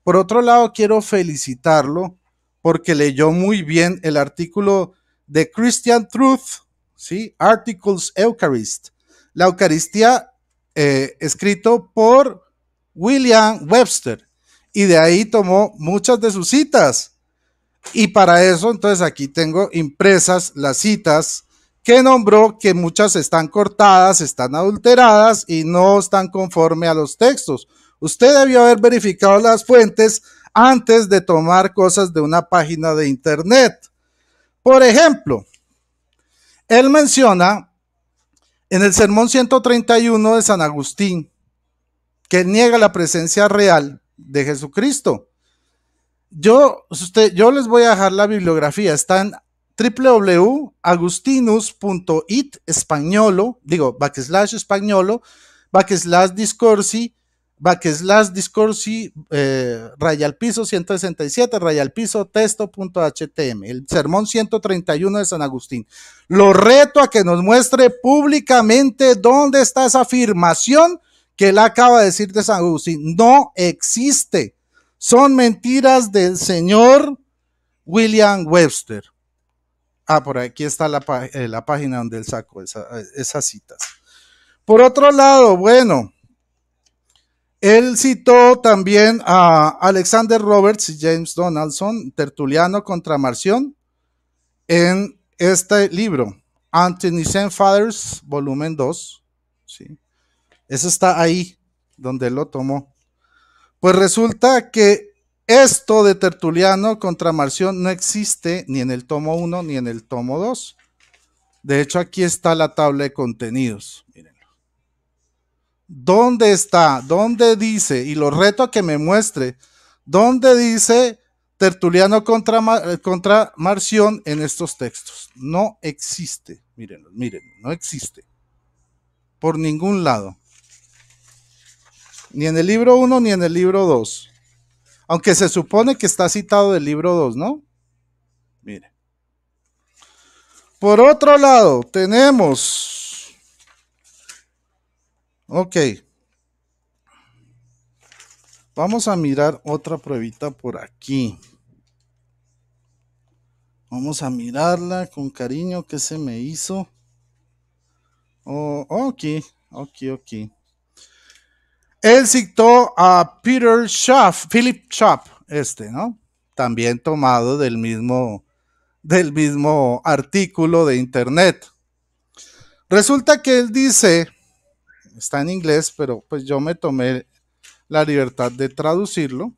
Por otro lado, quiero felicitarlo porque leyó muy bien el artículo de Christian Truth, ¿sí? Articles Eucharist. La Eucaristía eh, escrito por William Webster y de ahí tomó muchas de sus citas. Y para eso, entonces aquí tengo impresas las citas que nombró que muchas están cortadas, están adulteradas y no están conforme a los textos. Usted debió haber verificado las fuentes antes de tomar cosas de una página de internet. Por ejemplo, él menciona en el sermón 131 de San Agustín, que niega la presencia real de Jesucristo. Yo, usted, yo les voy a dejar la bibliografía, está en www.agustinus.it españolo, digo, backslash españolo, backslash discorsi, backslash discorsi, eh, raya al piso 167, raya al piso texto.htm, el sermón 131 de San Agustín. Lo reto a que nos muestre públicamente dónde está esa afirmación que él acaba de decir de San Agustín. No existe. Son mentiras del señor William Webster. Ah, por aquí está la, eh, la página donde él sacó esas citas. Por otro lado, bueno, él citó también a Alexander Roberts y James Donaldson, Tertuliano contra Marción, en este libro, Anthony Fathers, volumen 2. ¿sí? Eso está ahí, donde lo tomó. Pues resulta que esto de Tertuliano contra Marción no existe ni en el tomo 1 ni en el tomo 2. De hecho, aquí está la tabla de contenidos. ¿Dónde está? ¿Dónde dice? Y lo reto a que me muestre. ¿Dónde dice Tertuliano contra, eh, contra Marción en estos textos? No existe. Mírenlo, mírenlo, no existe. Por ningún lado. Ni en el libro 1 ni en el libro 2. Aunque se supone que está citado del libro 2, ¿no? Mire. Por otro lado, tenemos Ok. Vamos a mirar otra pruebita por aquí. Vamos a mirarla con cariño que se me hizo. Oh, ok, ok, ok. Él citó a Peter Schaff, Philip Schaff, este, ¿no? También tomado del mismo, del mismo artículo de internet. Resulta que él dice está en inglés, pero pues yo me tomé la libertad de traducirlo.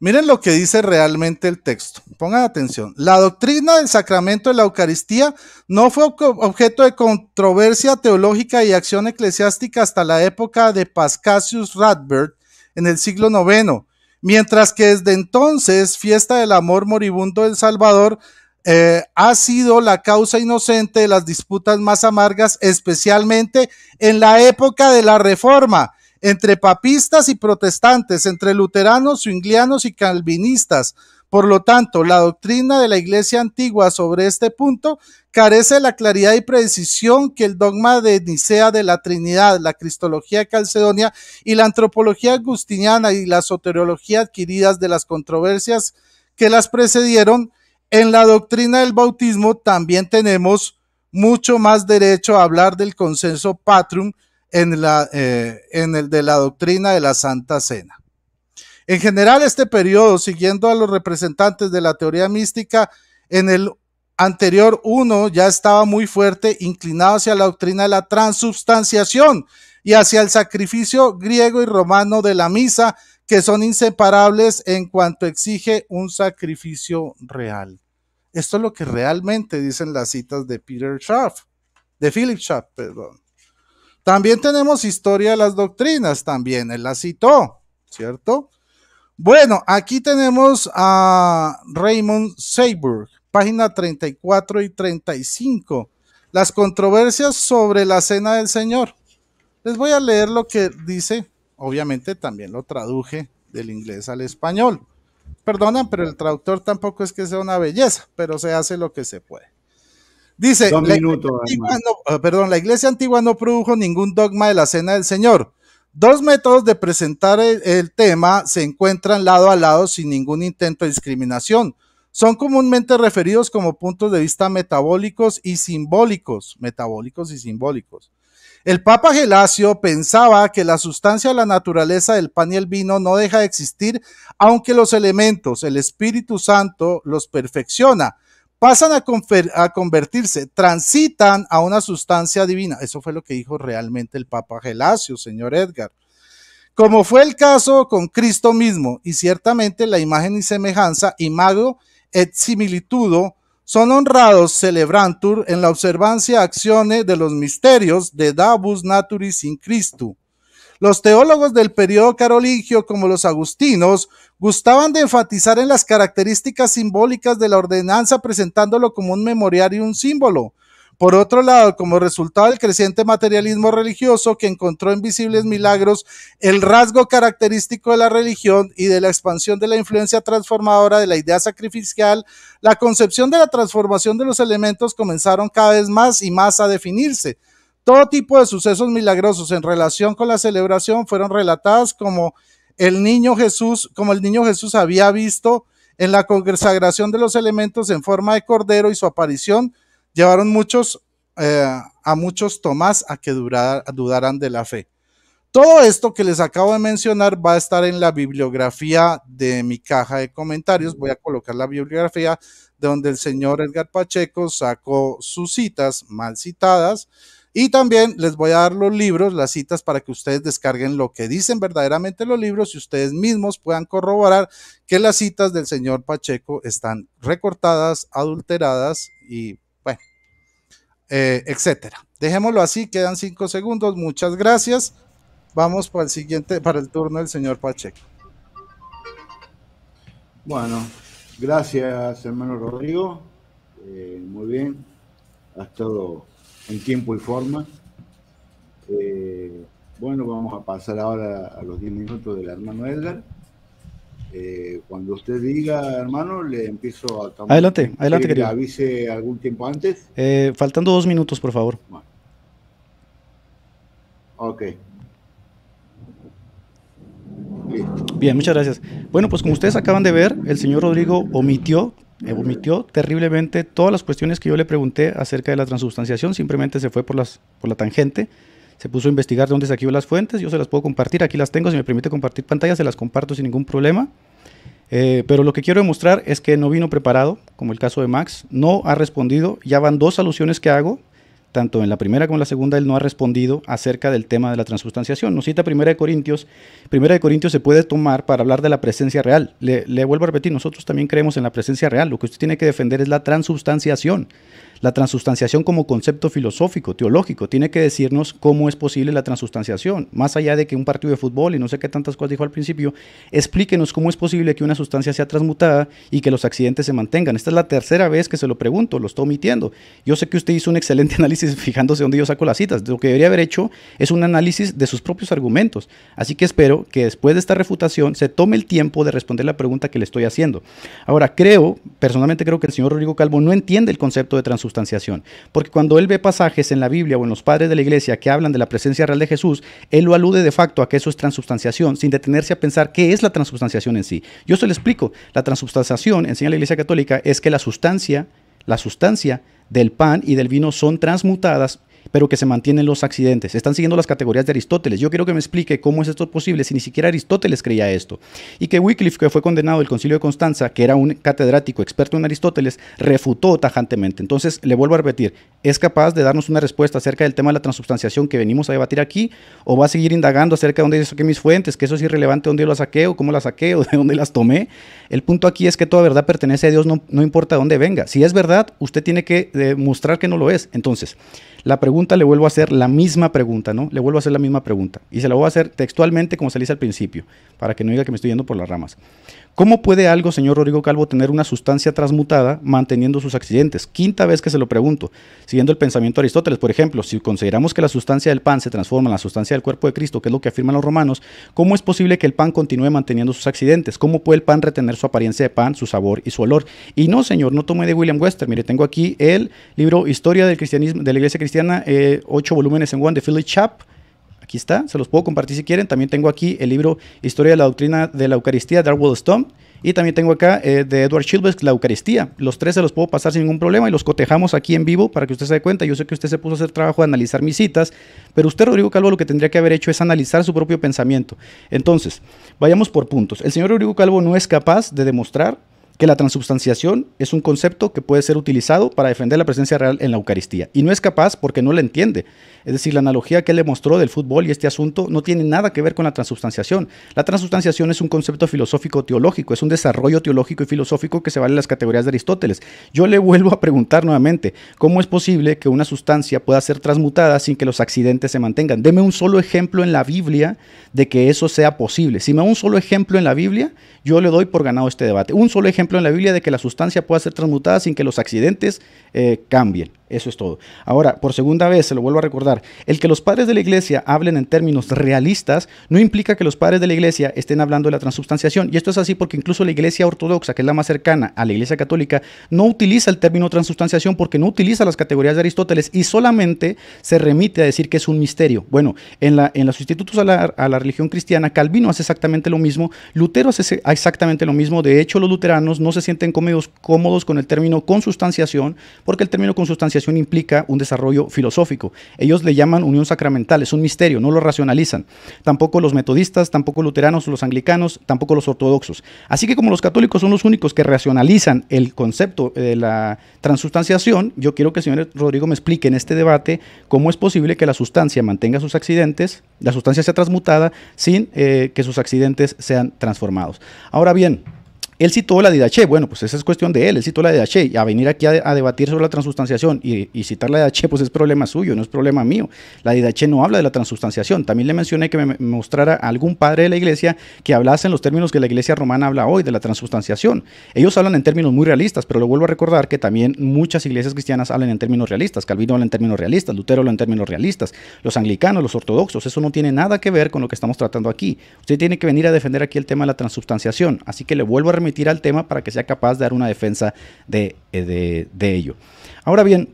Miren lo que dice realmente el texto. Pongan atención. La doctrina del sacramento de la Eucaristía no fue objeto de controversia teológica y acción eclesiástica hasta la época de Pascasius Radbert en el siglo IX, mientras que desde entonces, fiesta del amor moribundo del Salvador, eh, ha sido la causa inocente de las disputas más amargas, especialmente en la época de la Reforma, entre papistas y protestantes, entre luteranos, zwinglianos y calvinistas. Por lo tanto, la doctrina de la Iglesia antigua sobre este punto carece de la claridad y precisión que el dogma de Nicea de la Trinidad, la Cristología de Calcedonia y la antropología agustiniana y la soteriología adquiridas de las controversias que las precedieron en la doctrina del bautismo también tenemos mucho más derecho a hablar del consenso patrum en, eh, en el de la doctrina de la Santa Cena. En general, este periodo, siguiendo a los representantes de la teoría mística, en el anterior uno ya estaba muy fuerte, inclinado hacia la doctrina de la transubstanciación y hacia el sacrificio griego y romano de la misa, que son inseparables en cuanto exige un sacrificio real. Esto es lo que realmente dicen las citas de Peter Schaff, de Philip Schaff, perdón. También tenemos historia de las doctrinas, también él la citó, ¿cierto? Bueno, aquí tenemos a Raymond Seyburg, página 34 y 35. Las controversias sobre la cena del Señor. Les voy a leer lo que dice, obviamente también lo traduje del inglés al español. Perdonan, pero el traductor tampoco es que sea una belleza, pero se hace lo que se puede. Dice, la, ah, perdón, la iglesia antigua no produjo ningún dogma de la cena del Señor. Dos métodos de presentar el, tema se encuentran lado a lado sin ningún intento de discriminación. Son comúnmente referidos como puntos de vista metabólicos y simbólicos, metabólicos y simbólicos. El Papa Gelasio pensaba que la sustancia la naturaleza del pan y el vino no deja de existir, aunque los elementos, el Espíritu Santo, los perfecciona, pasan a, a, convertirse, transitan a una sustancia divina. Eso fue lo que dijo realmente el Papa Gelasio, señor Edgar. Como fue el caso con Cristo mismo, y ciertamente la imagen y semejanza, imago et similitudo, son honrados celebrantur en la observancia acciones de los misterios de Davus Naturis in Christu. Los teólogos del periodo carolingio, como los agustinos, gustaban de enfatizar en las características simbólicas de la ordenanza, presentándolo como un memorial y un símbolo. Por otro lado, como resultado del creciente materialismo religioso que encontró en visibles milagros el rasgo característico de la religión y de la expansión de la influencia transformadora de la idea sacrificial, la concepción de la transformación de los elementos comenzaron cada vez más y más a definirse. Todo tipo de sucesos milagrosos en relación con la celebración fueron relatadas como el niño Jesús, como el niño Jesús había visto en la consagración de los elementos en forma de cordero y su aparición llevaron muchos, eh, a muchos Tomás a que dudaran de la fe. Todo esto que les acabo de mencionar va a estar en la bibliografía de mi caja de comentarios. Voy a colocar la bibliografía de donde el señor Edgar Pacheco sacó sus citas mal citadas. Y también les voy a dar los libros, las citas para que ustedes descarguen lo que dicen verdaderamente los libros y ustedes mismos puedan corroborar que las citas del señor Pacheco están recortadas, adulteradas y eh, etcétera. Dejémoslo así, quedan cinco segundos. Muchas gracias. Vamos para el siguiente, para el turno del señor Pacheco. Bueno, gracias hermano Rodrigo. Eh, muy bien. Has estado en tiempo y forma. Eh, bueno, vamos a pasar ahora a los 10 minutos del hermano Edgar. Eh, cuando usted diga, hermano, le empiezo a tomar. Adelante, adelante, querido. avise algún tiempo antes. Eh, faltando dos minutos, por favor. Ok. Bien, muchas gracias. Bueno, pues como ustedes acaban de ver, el señor Rodrigo omitió, eh, omitió terriblemente todas las cuestiones que yo le pregunté acerca de la transubstanciación, simplemente se fue por, las, por la tangente se puso a investigar de dónde saqué las fuentes, yo se las puedo compartir, aquí las tengo, si me permite compartir pantalla, se las comparto sin ningún problema. Eh, pero lo que quiero demostrar es que no vino preparado, como el caso de Max, no ha respondido, ya van dos alusiones que hago, tanto en la primera como en la segunda, él no ha respondido acerca del tema de la transustanciación. Nos cita Primera de Corintios. Primera de Corintios se puede tomar para hablar de la presencia real. Le, vuelvo a repetir, nosotros también creemos en la presencia real. Lo que usted tiene que defender es la transustanciación. La transustanciación como concepto filosófico, teológico, tiene que decirnos cómo es posible la transustanciación. Más allá de que un partido de fútbol y no sé qué tantas cosas dijo al principio, explíquenos cómo es posible que una sustancia sea transmutada y que los accidentes se mantengan. Esta es la tercera vez que se lo pregunto, lo estoy omitiendo. Yo sé que usted hizo un excelente análisis fijándose dónde yo saco las citas. Lo que debería haber hecho es un análisis de sus propios argumentos. Así que espero que después de esta refutación se tome el tiempo de responder la pregunta que le estoy haciendo. Ahora, creo, personalmente creo que el señor Rodrigo Calvo no entiende el concepto de transustanciación porque cuando él ve pasajes en la Biblia o en los padres de la iglesia que hablan de la presencia real de Jesús, él lo alude de facto a que eso es transubstanciación, sin detenerse a pensar qué es la transubstanciación en sí. Yo se lo explico. La transubstanciación, enseña la iglesia católica, es que la sustancia, la sustancia del pan y del vino son transmutadas pero que se mantienen los accidentes. Están siguiendo las categorías de Aristóteles. Yo quiero que me explique cómo es esto posible si ni siquiera Aristóteles creía esto. Y que Wycliffe, que fue condenado del Concilio de Constanza, que era un catedrático experto en Aristóteles, refutó tajantemente. Entonces, le vuelvo a repetir, ¿es capaz de darnos una respuesta acerca del tema de la transubstanciación que venimos a debatir aquí? ¿O va a seguir indagando acerca de dónde saqué mis fuentes, que eso es irrelevante, dónde yo las saqué o cómo las saqué o de dónde las tomé? El punto aquí es que toda verdad pertenece a Dios, no, no importa dónde venga. Si es verdad, usted tiene que demostrar que no lo es. Entonces, la pregunta le vuelvo a hacer la misma pregunta, ¿no? Le vuelvo a hacer la misma pregunta. Y se la voy a hacer textualmente como se dice al principio, para que no diga que me estoy yendo por las ramas. ¿Cómo puede algo, señor Rodrigo Calvo, tener una sustancia transmutada manteniendo sus accidentes? Quinta vez que se lo pregunto, siguiendo el pensamiento de Aristóteles. Por ejemplo, si consideramos que la sustancia del pan se transforma en la sustancia del cuerpo de Cristo, que es lo que afirman los romanos, ¿cómo es posible que el pan continúe manteniendo sus accidentes? ¿Cómo puede el pan retener su apariencia de pan, su sabor y su olor? Y no, señor, no tomé de William Wester. Mire, tengo aquí el libro Historia del cristianismo, de la Iglesia Cristiana, eh, ocho volúmenes en one de Philip Chap Aquí está, se los puedo compartir si quieren. También tengo aquí el libro Historia de la Doctrina de la Eucaristía de Darwell Stone. Y también tengo acá eh, de Edward Chilvers, La Eucaristía. Los tres se los puedo pasar sin ningún problema y los cotejamos aquí en vivo para que usted se dé cuenta. Yo sé que usted se puso a hacer trabajo de analizar mis citas, pero usted, Rodrigo Calvo, lo que tendría que haber hecho es analizar su propio pensamiento. Entonces, vayamos por puntos. El señor Rodrigo Calvo no es capaz de demostrar que la transubstanciación es un concepto que puede ser utilizado para defender la presencia real en la Eucaristía. Y no es capaz porque no la entiende. Es decir, la analogía que él le mostró del fútbol y este asunto no tiene nada que ver con la transubstanciación. La transubstanciación es un concepto filosófico teológico, es un desarrollo teológico y filosófico que se vale en las categorías de Aristóteles. Yo le vuelvo a preguntar nuevamente, ¿cómo es posible que una sustancia pueda ser transmutada sin que los accidentes se mantengan? Deme un solo ejemplo en la Biblia de que eso sea posible. Si me da un solo ejemplo en la Biblia, yo le doy por ganado este debate. Un solo ejemplo en la Biblia de que la sustancia pueda ser transmutada sin que los accidentes eh, cambien. Eso es todo. Ahora, por segunda vez, se lo vuelvo a recordar, el que los padres de la iglesia hablen en términos realistas no implica que los padres de la iglesia estén hablando de la transubstanciación. Y esto es así porque incluso la iglesia ortodoxa, que es la más cercana a la iglesia católica, no utiliza el término transubstanciación porque no utiliza las categorías de Aristóteles y solamente se remite a decir que es un misterio. Bueno, en, la, los institutos a la, a la religión cristiana, Calvino hace exactamente lo mismo, Lutero hace exactamente lo mismo. De hecho, los luteranos no se sienten cómodos, cómodos con el término consustanciación porque el término consustanciación implica un desarrollo filosófico. Ellos le llaman unión sacramental, es un misterio, no lo racionalizan. Tampoco los metodistas, tampoco luteranos, los anglicanos, tampoco los ortodoxos. Así que como los católicos son los únicos que racionalizan el concepto de la transustanciación, yo quiero que el señor Rodrigo me explique en este debate cómo es posible que la sustancia mantenga sus accidentes, la sustancia sea transmutada sin eh, que sus accidentes sean transformados. Ahora bien, él citó la Didache, bueno, pues esa es cuestión de él, él citó la Didache, y a venir aquí a, debatir sobre la transustanciación y, citar la Didache, pues es problema suyo, no es problema mío. La Didache no habla de la transustanciación. También le mencioné que me, mostrara a algún padre de la iglesia que hablase en los términos que la iglesia romana habla hoy de la transustanciación. Ellos hablan en términos muy realistas, pero lo vuelvo a recordar que también muchas iglesias cristianas hablan en términos realistas. Calvino habla en términos realistas, Lutero habla en términos realistas, los anglicanos, los ortodoxos, eso no tiene nada que ver con lo que estamos tratando aquí. Usted tiene que venir a defender aquí el tema de la transustanciación, así que le vuelvo a al tema para que sea capaz de dar una defensa de, eh, de ello. Ahora bien,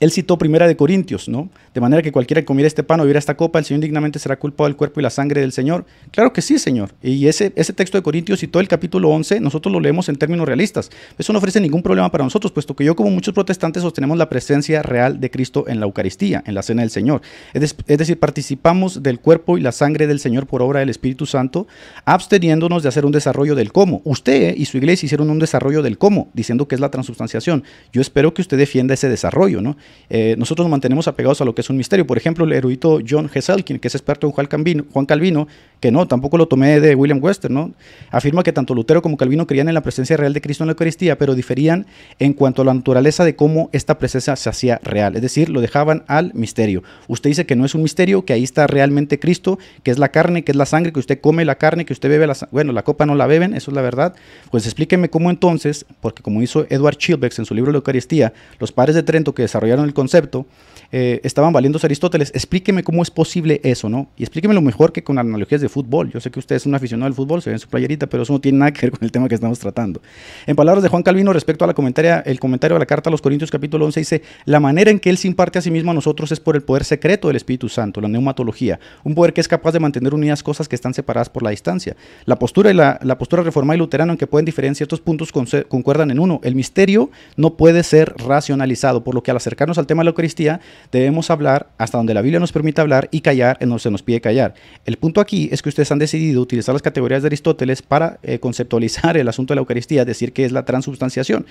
él citó Primera de Corintios, ¿no? De manera que cualquiera que comiera este pan o bebiera esta copa, el Señor dignamente será culpado del cuerpo y la sangre del Señor. Claro que sí, Señor. Y ese, ese texto de Corintios citó el capítulo 11, nosotros lo leemos en términos realistas. Eso no ofrece ningún problema para nosotros, puesto que yo como muchos protestantes sostenemos la presencia real de Cristo en la Eucaristía, en la cena del Señor. Es, decir, participamos del cuerpo y la sangre del Señor por obra del Espíritu Santo, absteniéndonos de hacer un desarrollo del cómo. Usted y su iglesia hicieron un desarrollo del cómo, diciendo que es la transubstanciación. Yo espero que usted defienda ese desarrollo, ¿no? Eh, nosotros nos mantenemos apegados a lo que es un misterio. Por ejemplo, el erudito John Heselkin, que es experto en Juan Calvino, Juan Calvino, que no, tampoco lo tomé de William Wester, ¿no? Afirma que tanto Lutero como Calvino creían en la presencia real de Cristo en la Eucaristía, pero diferían en cuanto a la naturaleza de cómo esta presencia se hacía real. Es decir, lo dejaban al misterio. Usted dice que no es un misterio, que ahí está realmente Cristo, que es la carne, que es la sangre, que usted come la carne, que usted bebe la Bueno, la copa no la beben, eso es la verdad. Pues explíqueme cómo entonces, porque como hizo Edward Chilbeck en su libro La Eucaristía, los padres de Trento que desarrollaron el concepto, eh, estaban valiéndose Aristóteles. Explíqueme cómo es posible eso, ¿no? Y explíqueme lo mejor que con analogías de fútbol. Yo sé que usted es un aficionado al fútbol, se ve en su playerita, pero eso no tiene nada que ver con el tema que estamos tratando. En palabras de Juan Calvino respecto a la comentaria, el comentario de la carta a los Corintios capítulo 11 dice, la manera en que Él se imparte a sí mismo a nosotros es por el poder secreto del Espíritu Santo, la neumatología, un poder que es capaz de mantener unidas cosas que están separadas por la distancia. La postura, y la, postura reformada y luterana, aunque pueden en ciertos puntos, concuerdan en uno. El misterio no puede ser racionalizado, por lo que al acercarnos al tema de la Eucaristía debemos hablar hasta donde la Biblia nos permite hablar y callar en donde se nos pide callar. El punto aquí es que ustedes han decidido utilizar las categorías de Aristóteles para eh, conceptualizar el asunto de la Eucaristía, decir que es la transubstanciación.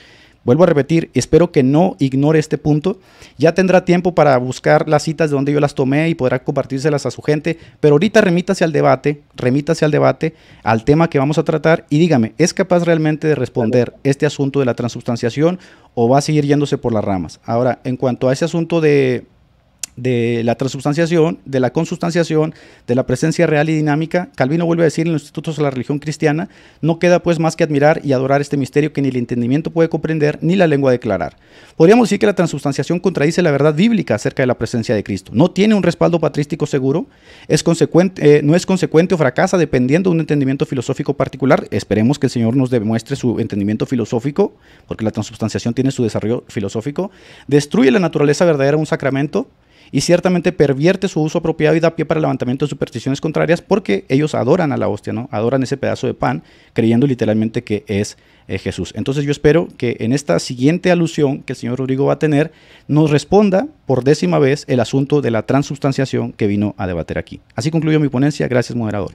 Vuelvo a repetir, espero que no ignore este punto. Ya tendrá tiempo para buscar las citas de donde yo las tomé y podrá compartírselas a su gente, pero ahorita remítase al debate, remítase al debate, al tema que vamos a tratar y dígame, ¿es capaz realmente de responder este asunto de la transubstanciación o va a seguir yéndose por las ramas? Ahora, en cuanto a ese asunto de de la transubstanciación, de la consustanciación, de la presencia real y dinámica, Calvino vuelve a decir en los institutos de la religión cristiana, no queda pues más que admirar y adorar este misterio que ni el entendimiento puede comprender ni la lengua declarar. Podríamos decir que la transubstanciación contradice la verdad bíblica acerca de la presencia de Cristo. No tiene un respaldo patrístico seguro, es consecuente, eh, no es consecuente o fracasa dependiendo de un entendimiento filosófico particular. Esperemos que el Señor nos demuestre su entendimiento filosófico, porque la transubstanciación tiene su desarrollo filosófico. Destruye la naturaleza verdadera de un sacramento, y ciertamente pervierte su uso apropiado y da pie para el levantamiento de supersticiones contrarias porque ellos adoran a la hostia, ¿no? Adoran ese pedazo de pan creyendo literalmente que es eh, Jesús. Entonces yo espero que en esta siguiente alusión que el señor Rodrigo va a tener nos responda por décima vez el asunto de la transubstanciación que vino a debater aquí. Así concluyo mi ponencia. Gracias, moderador.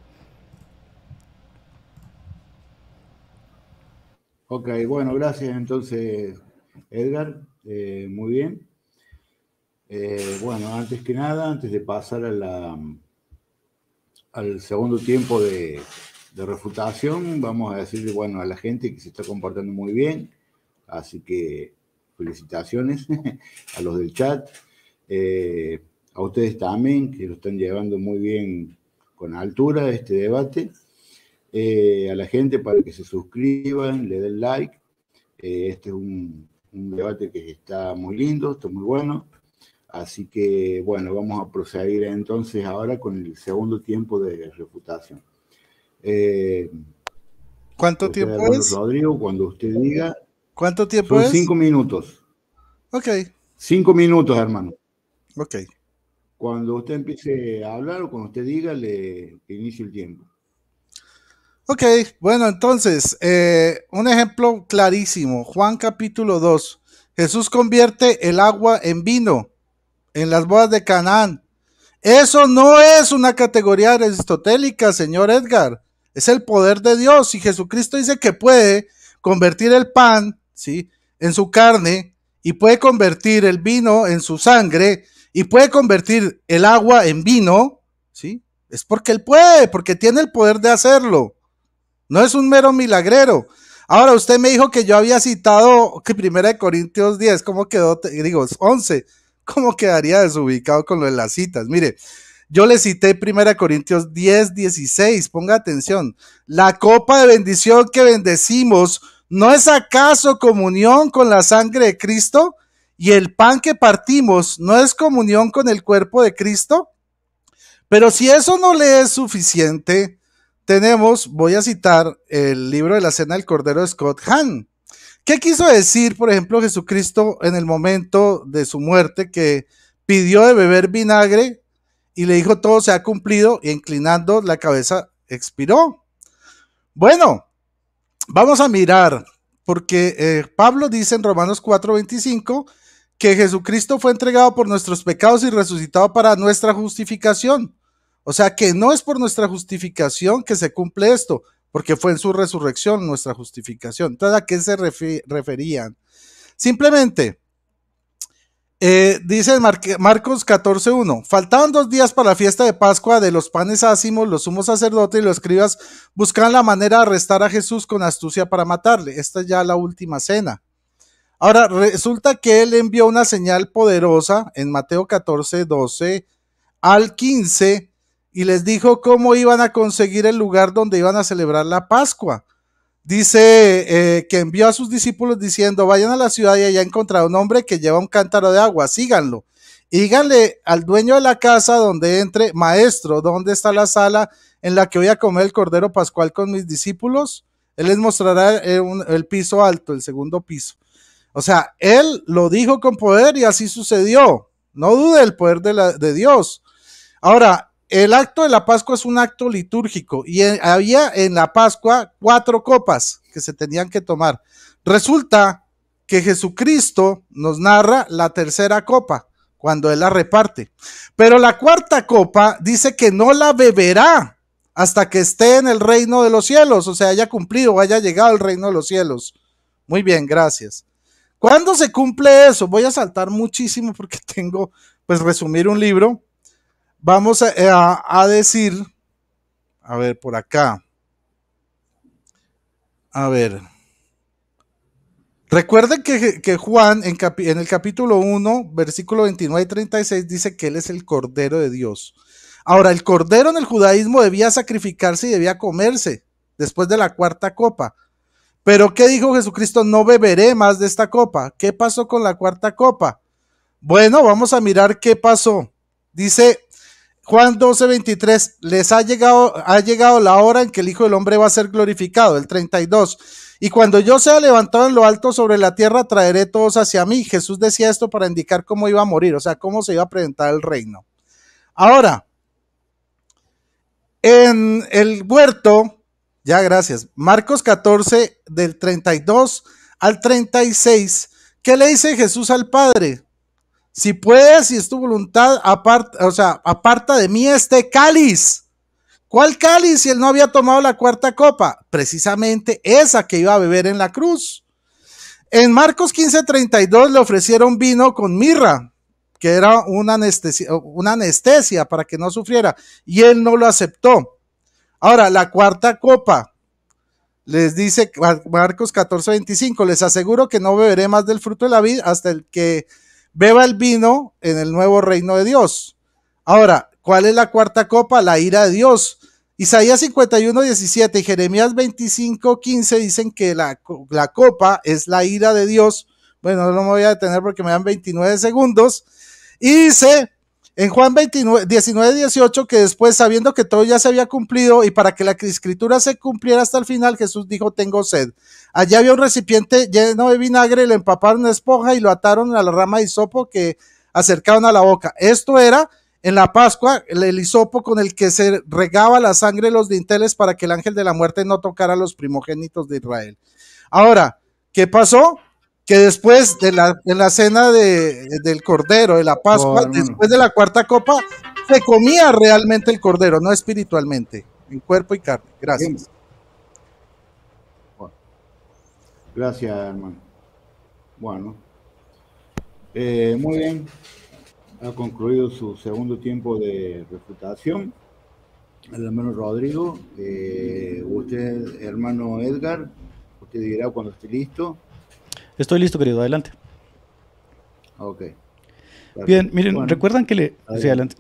Ok, bueno, gracias entonces, Edgar. Eh, muy bien. Eh, bueno, antes que nada, antes de pasar a la, al segundo tiempo de, refutación, vamos a decirle bueno, a la gente que se está comportando muy bien, así que felicitaciones a los del chat, eh, a ustedes también, que lo están llevando muy bien con altura este debate, eh, a la gente para que se suscriban, le den like, este es un, un debate que está muy lindo, está muy bueno. Así que, bueno, vamos a proceder entonces ahora con el segundo tiempo de refutación. Eh, ¿Cuánto tiempo es? Rodrigo, cuando usted diga. ¿Cuánto tiempo son Cinco minutos. Ok. Cinco minutos, hermano. Ok. Cuando usted empiece a hablar o cuando usted diga, le inicio el tiempo. Ok, bueno, entonces, eh, un ejemplo clarísimo. Juan capítulo 2. Jesús convierte el agua en vino en las bodas de Canaán. Eso no es una categoría aristotélica, señor Edgar. Es el poder de Dios. Y Jesucristo dice que puede convertir el pan, ¿sí? En su carne y puede convertir el vino en su sangre y puede convertir el agua en vino, ¿sí? Es porque él puede, porque tiene el poder de hacerlo. No es un mero milagrero. Ahora, usted me dijo que yo había citado que Primera de Corintios 10, ¿cómo quedó? Digo, 11. ¿Cómo quedaría desubicado con lo de las citas? Mire, yo le cité 1 Corintios 10, 16, ponga atención. La copa de bendición que bendecimos, ¿no es acaso comunión con la sangre de Cristo? Y el pan que partimos, ¿no es comunión con el cuerpo de Cristo? Pero si eso no le es suficiente, tenemos, voy a citar el libro de la Cena del Cordero de Scott Hahn. ¿Qué quiso decir, por ejemplo, Jesucristo en el momento de su muerte que pidió de beber vinagre y le dijo todo se ha cumplido y inclinando la cabeza expiró? Bueno, vamos a mirar, porque eh, Pablo dice en Romanos 4:25 que Jesucristo fue entregado por nuestros pecados y resucitado para nuestra justificación. O sea que no es por nuestra justificación que se cumple esto, porque fue en su resurrección nuestra justificación. Entonces, ¿a qué se referían? Simplemente, eh, dice Marcos 14.1, faltaban dos días para la fiesta de Pascua de los panes ácimos, los sumos sacerdotes y los escribas buscaban la manera de arrestar a Jesús con astucia para matarle. Esta es ya la última cena. Ahora, resulta que él envió una señal poderosa en Mateo 14.12 al 15 y les dijo cómo iban a conseguir el lugar donde iban a celebrar la Pascua. Dice eh, que envió a sus discípulos diciendo, vayan a la ciudad y allá encontrarán un hombre que lleva un cántaro de agua, síganlo. Y díganle al dueño de la casa donde entre, maestro, ¿dónde está la sala en la que voy a comer el cordero pascual con mis discípulos. Él les mostrará el, el piso alto, el segundo piso. O sea, él lo dijo con poder y así sucedió. No dude del poder de, de Dios. Ahora, el acto de la Pascua es un acto litúrgico y había en la Pascua cuatro copas que se tenían que tomar. Resulta que Jesucristo nos narra la tercera copa cuando Él la reparte. Pero la cuarta copa dice que no la beberá hasta que esté en el reino de los cielos, o sea, haya cumplido o haya llegado al reino de los cielos. Muy bien, gracias. ¿Cuándo se cumple eso? Voy a saltar muchísimo porque tengo, pues, resumir un libro. Vamos a, decir, a ver, por acá. A ver. Recuerden que, Juan en, en, el capítulo 1, versículo 29 y 36 dice que Él es el Cordero de Dios. Ahora, el Cordero en el judaísmo debía sacrificarse y debía comerse después de la cuarta copa. Pero ¿qué dijo Jesucristo? No beberé más de esta copa. ¿Qué pasó con la cuarta copa? Bueno, vamos a mirar qué pasó. Dice Juan 12, 23, les ha llegado, ha llegado la hora en que el Hijo del Hombre va a ser glorificado. El 32, y cuando yo sea levantado en lo alto sobre la tierra, traeré todos hacia mí. Jesús decía esto para indicar cómo iba a morir, o sea, cómo se iba a presentar el reino. Ahora, en el huerto, ya, gracias. Marcos 14, del 32 al 36. ¿Qué le dice Jesús al Padre? Si puedes, si es tu voluntad, aparta, o sea, aparta de mí este cáliz. ¿Cuál cáliz si él no había tomado la cuarta copa? Precisamente esa que iba a beber en la cruz. En Marcos 32 le ofrecieron vino con mirra, que era una anestesia, una anestesia para que no sufriera, y él no lo aceptó. Ahora, la cuarta copa, les dice Marcos 14, 25, les aseguro que no beberé más del fruto de la vida hasta el que beba el vino en el nuevo reino de Dios. Ahora, ¿cuál es la cuarta copa? La ira de Dios. Isaías 51, 17 y Jeremías 25, 15 dicen que la, la copa es la ira de Dios. Bueno, no me voy a detener porque me dan 29 segundos. Y dice, en Juan 19, 18, que después, sabiendo que todo ya se había cumplido y para que la escritura se cumpliera hasta el final, Jesús dijo, tengo sed. Allá había un recipiente lleno de vinagre, le empaparon una esponja y lo ataron a la rama de hisopo que acercaban a la boca. Esto era en la Pascua el hisopo con el que se regaba la sangre de los dinteles para que el ángel de la muerte no tocara a los primogénitos de Israel. Ahora, ¿qué pasó? Que después de la, la cena de, del cordero, de la Pascua, después de la cuarta copa, se comía realmente el cordero, no espiritualmente, en cuerpo y carne. Gracias. Gracias, hermano. Bueno, eh, muy bien. Ha concluido su segundo tiempo de refutación. El hermano Rodrigo, eh, usted, hermano Edgar, usted dirá cuando esté listo. Estoy listo, querido, adelante. Ok. Bien, miren, recuerdan que le,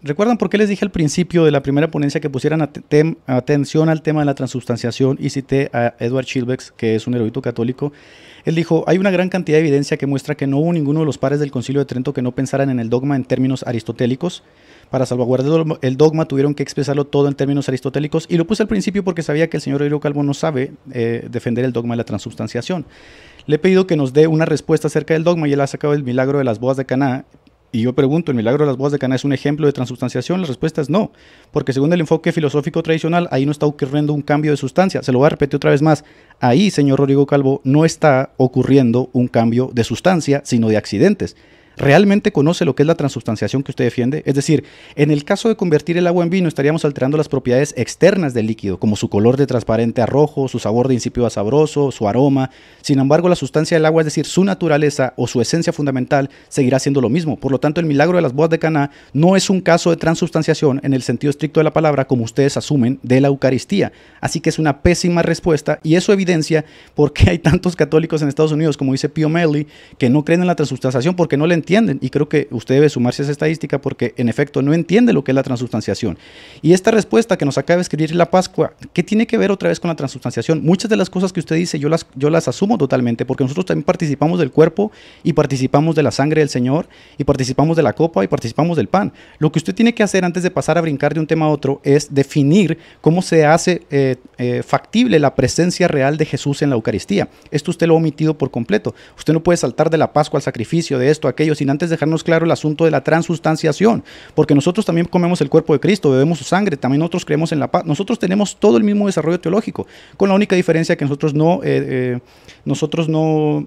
recuerdan por qué les dije al principio de la primera ponencia que pusieran atención al tema de la transubstanciación y cité a Edward Schilbeck, que es un erudito católico. Él dijo, hay una gran cantidad de evidencia que muestra que no hubo ninguno de los pares del Concilio de Trento que no pensaran en el dogma en términos aristotélicos. Para salvaguardar el dogma tuvieron que expresarlo todo en términos aristotélicos y lo puse al principio porque sabía que el señor Eiro Calvo no sabe eh, defender el dogma de la transubstanciación. Le he pedido que nos dé una respuesta acerca del dogma y él ha sacado el milagro de las bodas de Caná. Y yo pregunto, ¿el milagro de las bodas de Caná es un ejemplo de transubstanciación? La respuesta es no, porque según el enfoque filosófico tradicional, ahí no está ocurriendo un cambio de sustancia. Se lo voy a repetir otra vez más. Ahí, señor Rodrigo Calvo, no está ocurriendo un cambio de sustancia, sino de accidentes realmente conoce lo que es la transubstanciación que usted defiende? Es decir, en el caso de convertir el agua en vino, estaríamos alterando las propiedades externas del líquido, como su color de transparente a rojo, su sabor de insípido a sabroso, su aroma. Sin embargo, la sustancia del agua, es decir, su naturaleza o su esencia fundamental, seguirá siendo lo mismo. Por lo tanto, el milagro de las bodas de Caná no es un caso de transubstanciación en el sentido estricto de la palabra, como ustedes asumen, de la Eucaristía. Así que es una pésima respuesta y eso evidencia por qué hay tantos católicos en Estados Unidos, como dice Pio Melly, que no creen en la transubstanciación porque no le entienden entienden. Y creo que usted debe sumarse a esa estadística porque en efecto no entiende lo que es la transubstanciación. Y esta respuesta que nos acaba de escribir la Pascua, ¿qué tiene que ver otra vez con la transubstanciación? Muchas de las cosas que usted dice yo las, yo las asumo totalmente porque nosotros también participamos del cuerpo y participamos de la sangre del Señor y participamos de la copa y participamos del pan. Lo que usted tiene que hacer antes de pasar a brincar de un tema a otro es definir cómo se hace eh, eh, factible la presencia real de Jesús en la Eucaristía. Esto usted lo ha omitido por completo. Usted no puede saltar de la Pascua al sacrificio, de esto, aquello, sin antes dejarnos claro el asunto de la transustanciación, porque nosotros también comemos el cuerpo de Cristo, bebemos su sangre, también nosotros creemos en la paz. Nosotros tenemos todo el mismo desarrollo teológico, con la única diferencia que nosotros no, eh, nosotros no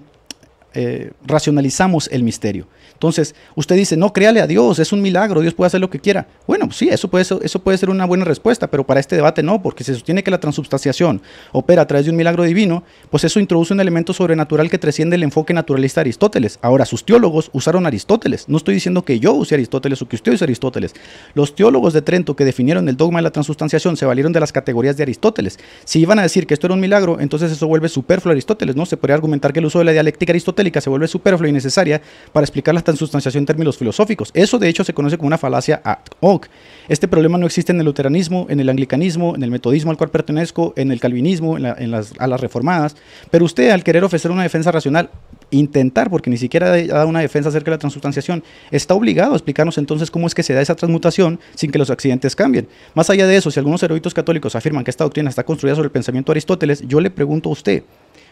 racionalizamos el misterio. Entonces, usted dice, no, créale a Dios, es un milagro, Dios puede hacer lo que quiera. Bueno, sí, eso puede, ser, eso puede ser una buena respuesta, pero para este debate no, porque se sostiene que la transubstanciación opera a través de un milagro divino, pues eso introduce un elemento sobrenatural que trasciende el enfoque naturalista de Aristóteles. Ahora, sus teólogos usaron Aristóteles. No estoy diciendo que yo use Aristóteles o que usted use Aristóteles. Los teólogos de Trento que definieron el dogma de la transubstanciación se valieron de las categorías de Aristóteles. Si iban a decir que esto era un milagro, entonces eso vuelve superfluo a Aristóteles, ¿no? Se podría argumentar que el uso de la dialéctica aristotélica se vuelve superfluo y necesaria para explicar la transubstanciación en términos filosóficos. Eso de hecho se conoce como una falacia ad hoc. Este problema no existe en el luteranismo, en el anglicanismo, en el metodismo al cual pertenezco, en el calvinismo, en, las, a las reformadas. Pero usted al querer ofrecer una defensa racional, intentar, porque ni siquiera ha dado una defensa acerca de la transubstanciación, está obligado a explicarnos entonces cómo es que se da esa transmutación sin que los accidentes cambien. Más allá de eso, si algunos eruditos católicos afirman que esta doctrina está construida sobre el pensamiento de Aristóteles, yo le pregunto a usted,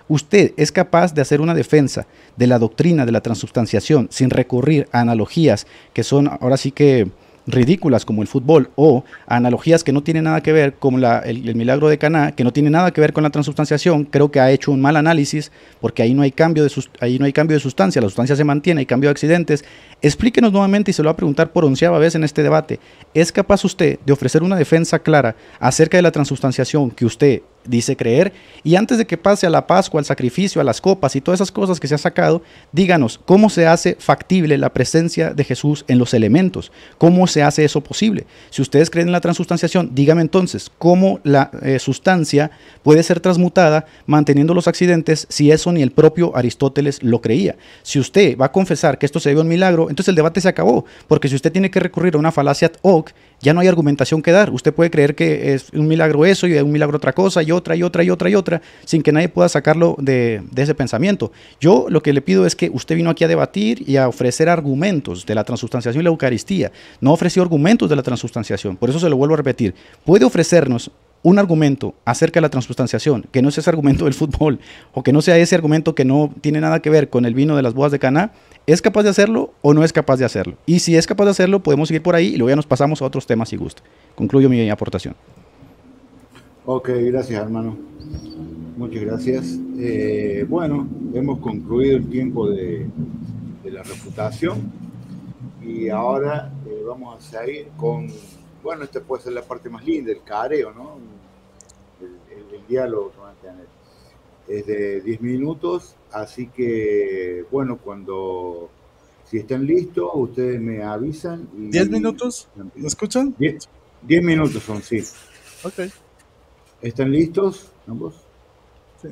usted es capaz de hacer una defensa de la doctrina de la transubstanciación sin recurrir a analogías que son ahora sí que ridículas como el fútbol o analogías que no tienen nada que ver con el, milagro de Caná, que no tiene nada que ver con la transubstanciación, creo que ha hecho un mal análisis porque ahí no hay cambio de, ahí no hay cambio de sustancia, la sustancia se mantiene, hay cambio de accidentes. Explíquenos nuevamente y se lo va a preguntar por onceava vez en este debate. ¿Es capaz usted de ofrecer una defensa clara acerca de la transubstanciación que usted dice creer. Y antes de que pase a la Pascua, al sacrificio, a las copas y todas esas cosas que se ha sacado, díganos cómo se hace factible la presencia de Jesús en los elementos. ¿Cómo se hace eso posible? Si ustedes creen en la transustanciación, dígame entonces cómo la eh, sustancia puede ser transmutada manteniendo los accidentes si eso ni el propio Aristóteles lo creía. Si usted va a confesar que esto se dio un milagro, entonces el debate se acabó. Porque si usted tiene que recurrir a una falacia ad hoc, ya no hay argumentación que dar. Usted puede creer que es un milagro eso y un milagro otra cosa y otra y otra y otra y otra, sin que nadie pueda sacarlo de, ese pensamiento. Yo lo que le pido es que usted vino aquí a debatir y a ofrecer argumentos de la transustanciación y la Eucaristía. No ofreció argumentos de la transustanciación. Por eso se lo vuelvo a repetir. Puede ofrecernos un argumento acerca de la transustanciación, que no es ese argumento del fútbol, o que no sea ese argumento que no tiene nada que ver con el vino de las bodas de Caná, ¿Es capaz de hacerlo o no es capaz de hacerlo? Y si es capaz de hacerlo, podemos seguir por ahí y luego ya nos pasamos a otros temas si gusta. Concluyo mi aportación. Ok, gracias hermano. Muchas gracias. Eh, bueno, hemos concluido el tiempo de, la refutación y ahora eh, vamos a seguir con, bueno, esta puede ser la parte más linda, el careo, ¿no? El, el diálogo que van a tener. Es de 10 minutos Así que, bueno, cuando, si están listos, ustedes me avisan. ¿Diez minutos? ¿Me escuchan? Diez, minutos son, sí. Ok. ¿Están listos ambos? Sí.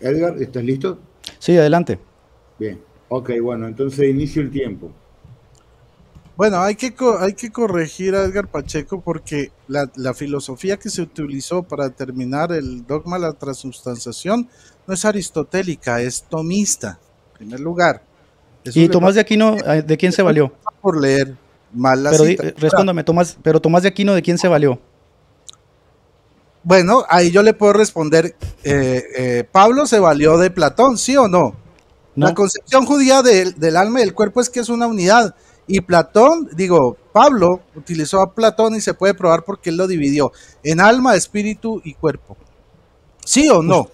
Edgar, ¿estás listo? Sí, adelante. Bien. Ok, bueno, entonces inicio el tiempo. Bueno, hay que, hay que corregir a Edgar Pacheco porque la, filosofía que se utilizó para determinar el dogma de la transubstanciación no es aristotélica, es tomista, en primer lugar. ¿Y Tomás de Aquino, eh, de quién se valió? Por leer mal la pero Respóndame, Tomás, pero Tomás de Aquino, ¿de quién se valió? Bueno, ahí yo le puedo responder, eh, eh, Pablo se valió de Platón, ¿sí o no? La concepción judía del alma y del cuerpo es que es una unidad y Platón, digo, Pablo utilizó a Platón y se puede probar porque él lo dividió en alma, espíritu y cuerpo. ¿Sí o no?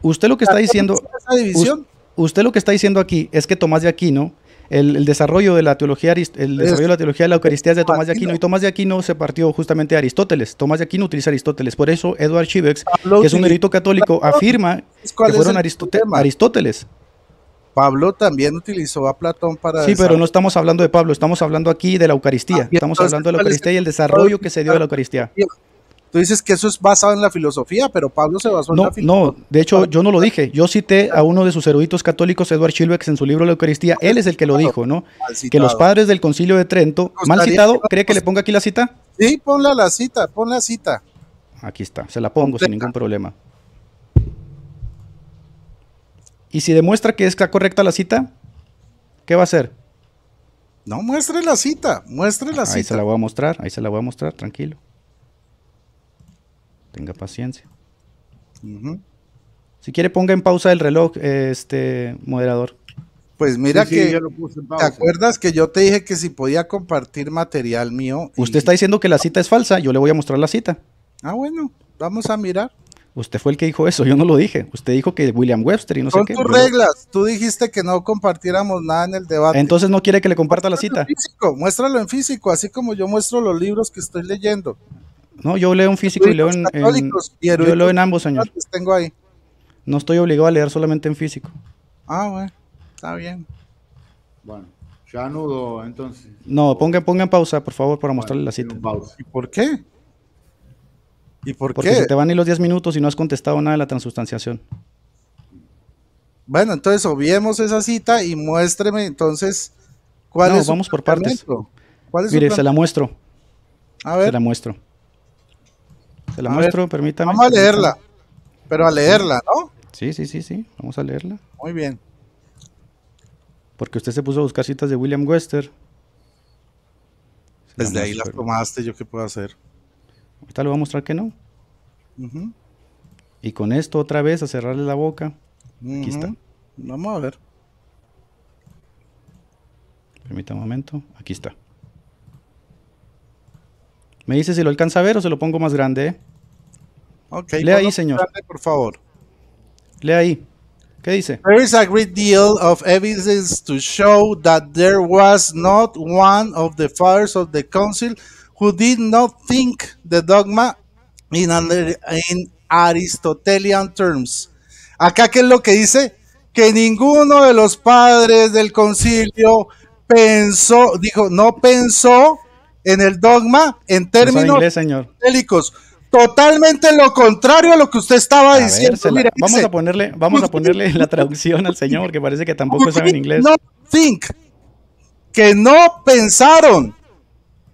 usted lo que está diciendo... Usted lo que está diciendo aquí es que Tomás de Aquino el, desarrollo de la teología el desarrollo de la teología de la Eucaristía es de Tomás de Aquino y Tomás de Aquino se partió justamente de Aristóteles. Tomás de Aquino utiliza Aristóteles. Por eso Edward Chivex, que es un erudito católico, afirma que fueron Aristóteles. Pablo también utilizó a Platón para... Sí, pero no estamos hablando de Pablo, estamos hablando aquí de la Eucaristía. Ah, estamos hablando de la Eucaristía y el desarrollo que se dio de la Eucaristía. Tú dices que eso es basado en la filosofía, pero Pablo se basó no, en la filosofía. No, de hecho yo no lo dije. Yo cité a uno de sus eruditos católicos, Edward Schilbeck, en su libro La Eucaristía. Él es el que lo dijo, ¿no? Que los padres del concilio de Trento, mal citado, ¿cree que le ponga aquí la cita? Sí, ponla la cita, pon la cita. Aquí está, se la pongo sin ningún problema. Y si demuestra que está correcta la cita, ¿qué va a hacer? No, muestre la cita, muestre la cita. Ahí se la voy a mostrar, ahí se la voy a mostrar, tranquilo. Tenga paciencia. Si quiere, ponga en pausa el reloj, este moderador. Pues mira que, ¿te acuerdas que yo te dije que si podía compartir material mío? Usted está diciendo que la cita es falsa, yo le voy a mostrar la cita. Ah, bueno, vamos a mirar. Usted fue el que dijo eso, yo no lo dije. Usted dijo que William Webster y no sé qué. tus reglas. Tú dijiste que no compartiéramos nada en el debate. Entonces no quiere que le comparta la cita. En físico, muéstralo en físico, así como yo muestro los libros que estoy leyendo. No, yo leo en físico y leo en, yo leo en ambos, señor. Tengo ahí. No estoy obligado a leer solamente en físico. Ah, bueno, está bien. Bueno, ya nudo entonces. No, ponga, ponga en pausa, por favor, para mostrarle la cita. ¿Y por qué? ¿Y por Porque se te van ir los 10 minutos y no has contestado nada de la transustanciación. Bueno, entonces obviemos esa cita y muéstreme entonces cuál no, es. vamos por partes. Mire, se la muestro. A ver. Se la muestro. Se la muestro, permítame. Vamos a leerla. Pero a leerla, ¿no? Sí, sí, sí, sí. Vamos a leerla. Muy bien. Porque usted se puso a buscar citas de William Wester. Desde ahí las tomaste, ¿yo qué puedo hacer? Ahorita le voy a mostrar que no. Y con esto otra vez a cerrarle la boca. Aquí está. Vamos a ver. Permítame un momento. Aquí está. Me dice si lo alcanza a ver o se lo pongo más grande. ¿eh? Ok. Lea ahí, señor. Grande, por favor. Lea ahí. ¿Qué dice? There is a great deal of evidence to show that there was not one of the fathers of the council who did not think the dogma in, in Aristotelian terms. Acá, ¿qué es lo que dice? Que ninguno de los padres del concilio pensó, dijo, no pensó en el dogma en términos aristotélicos. Totalmente lo contrario a lo que usted estaba diciendo. vamos a ponerle, vamos a ponerle la traducción al señor, porque parece que tampoco sabe en inglés. No think, que no pensaron.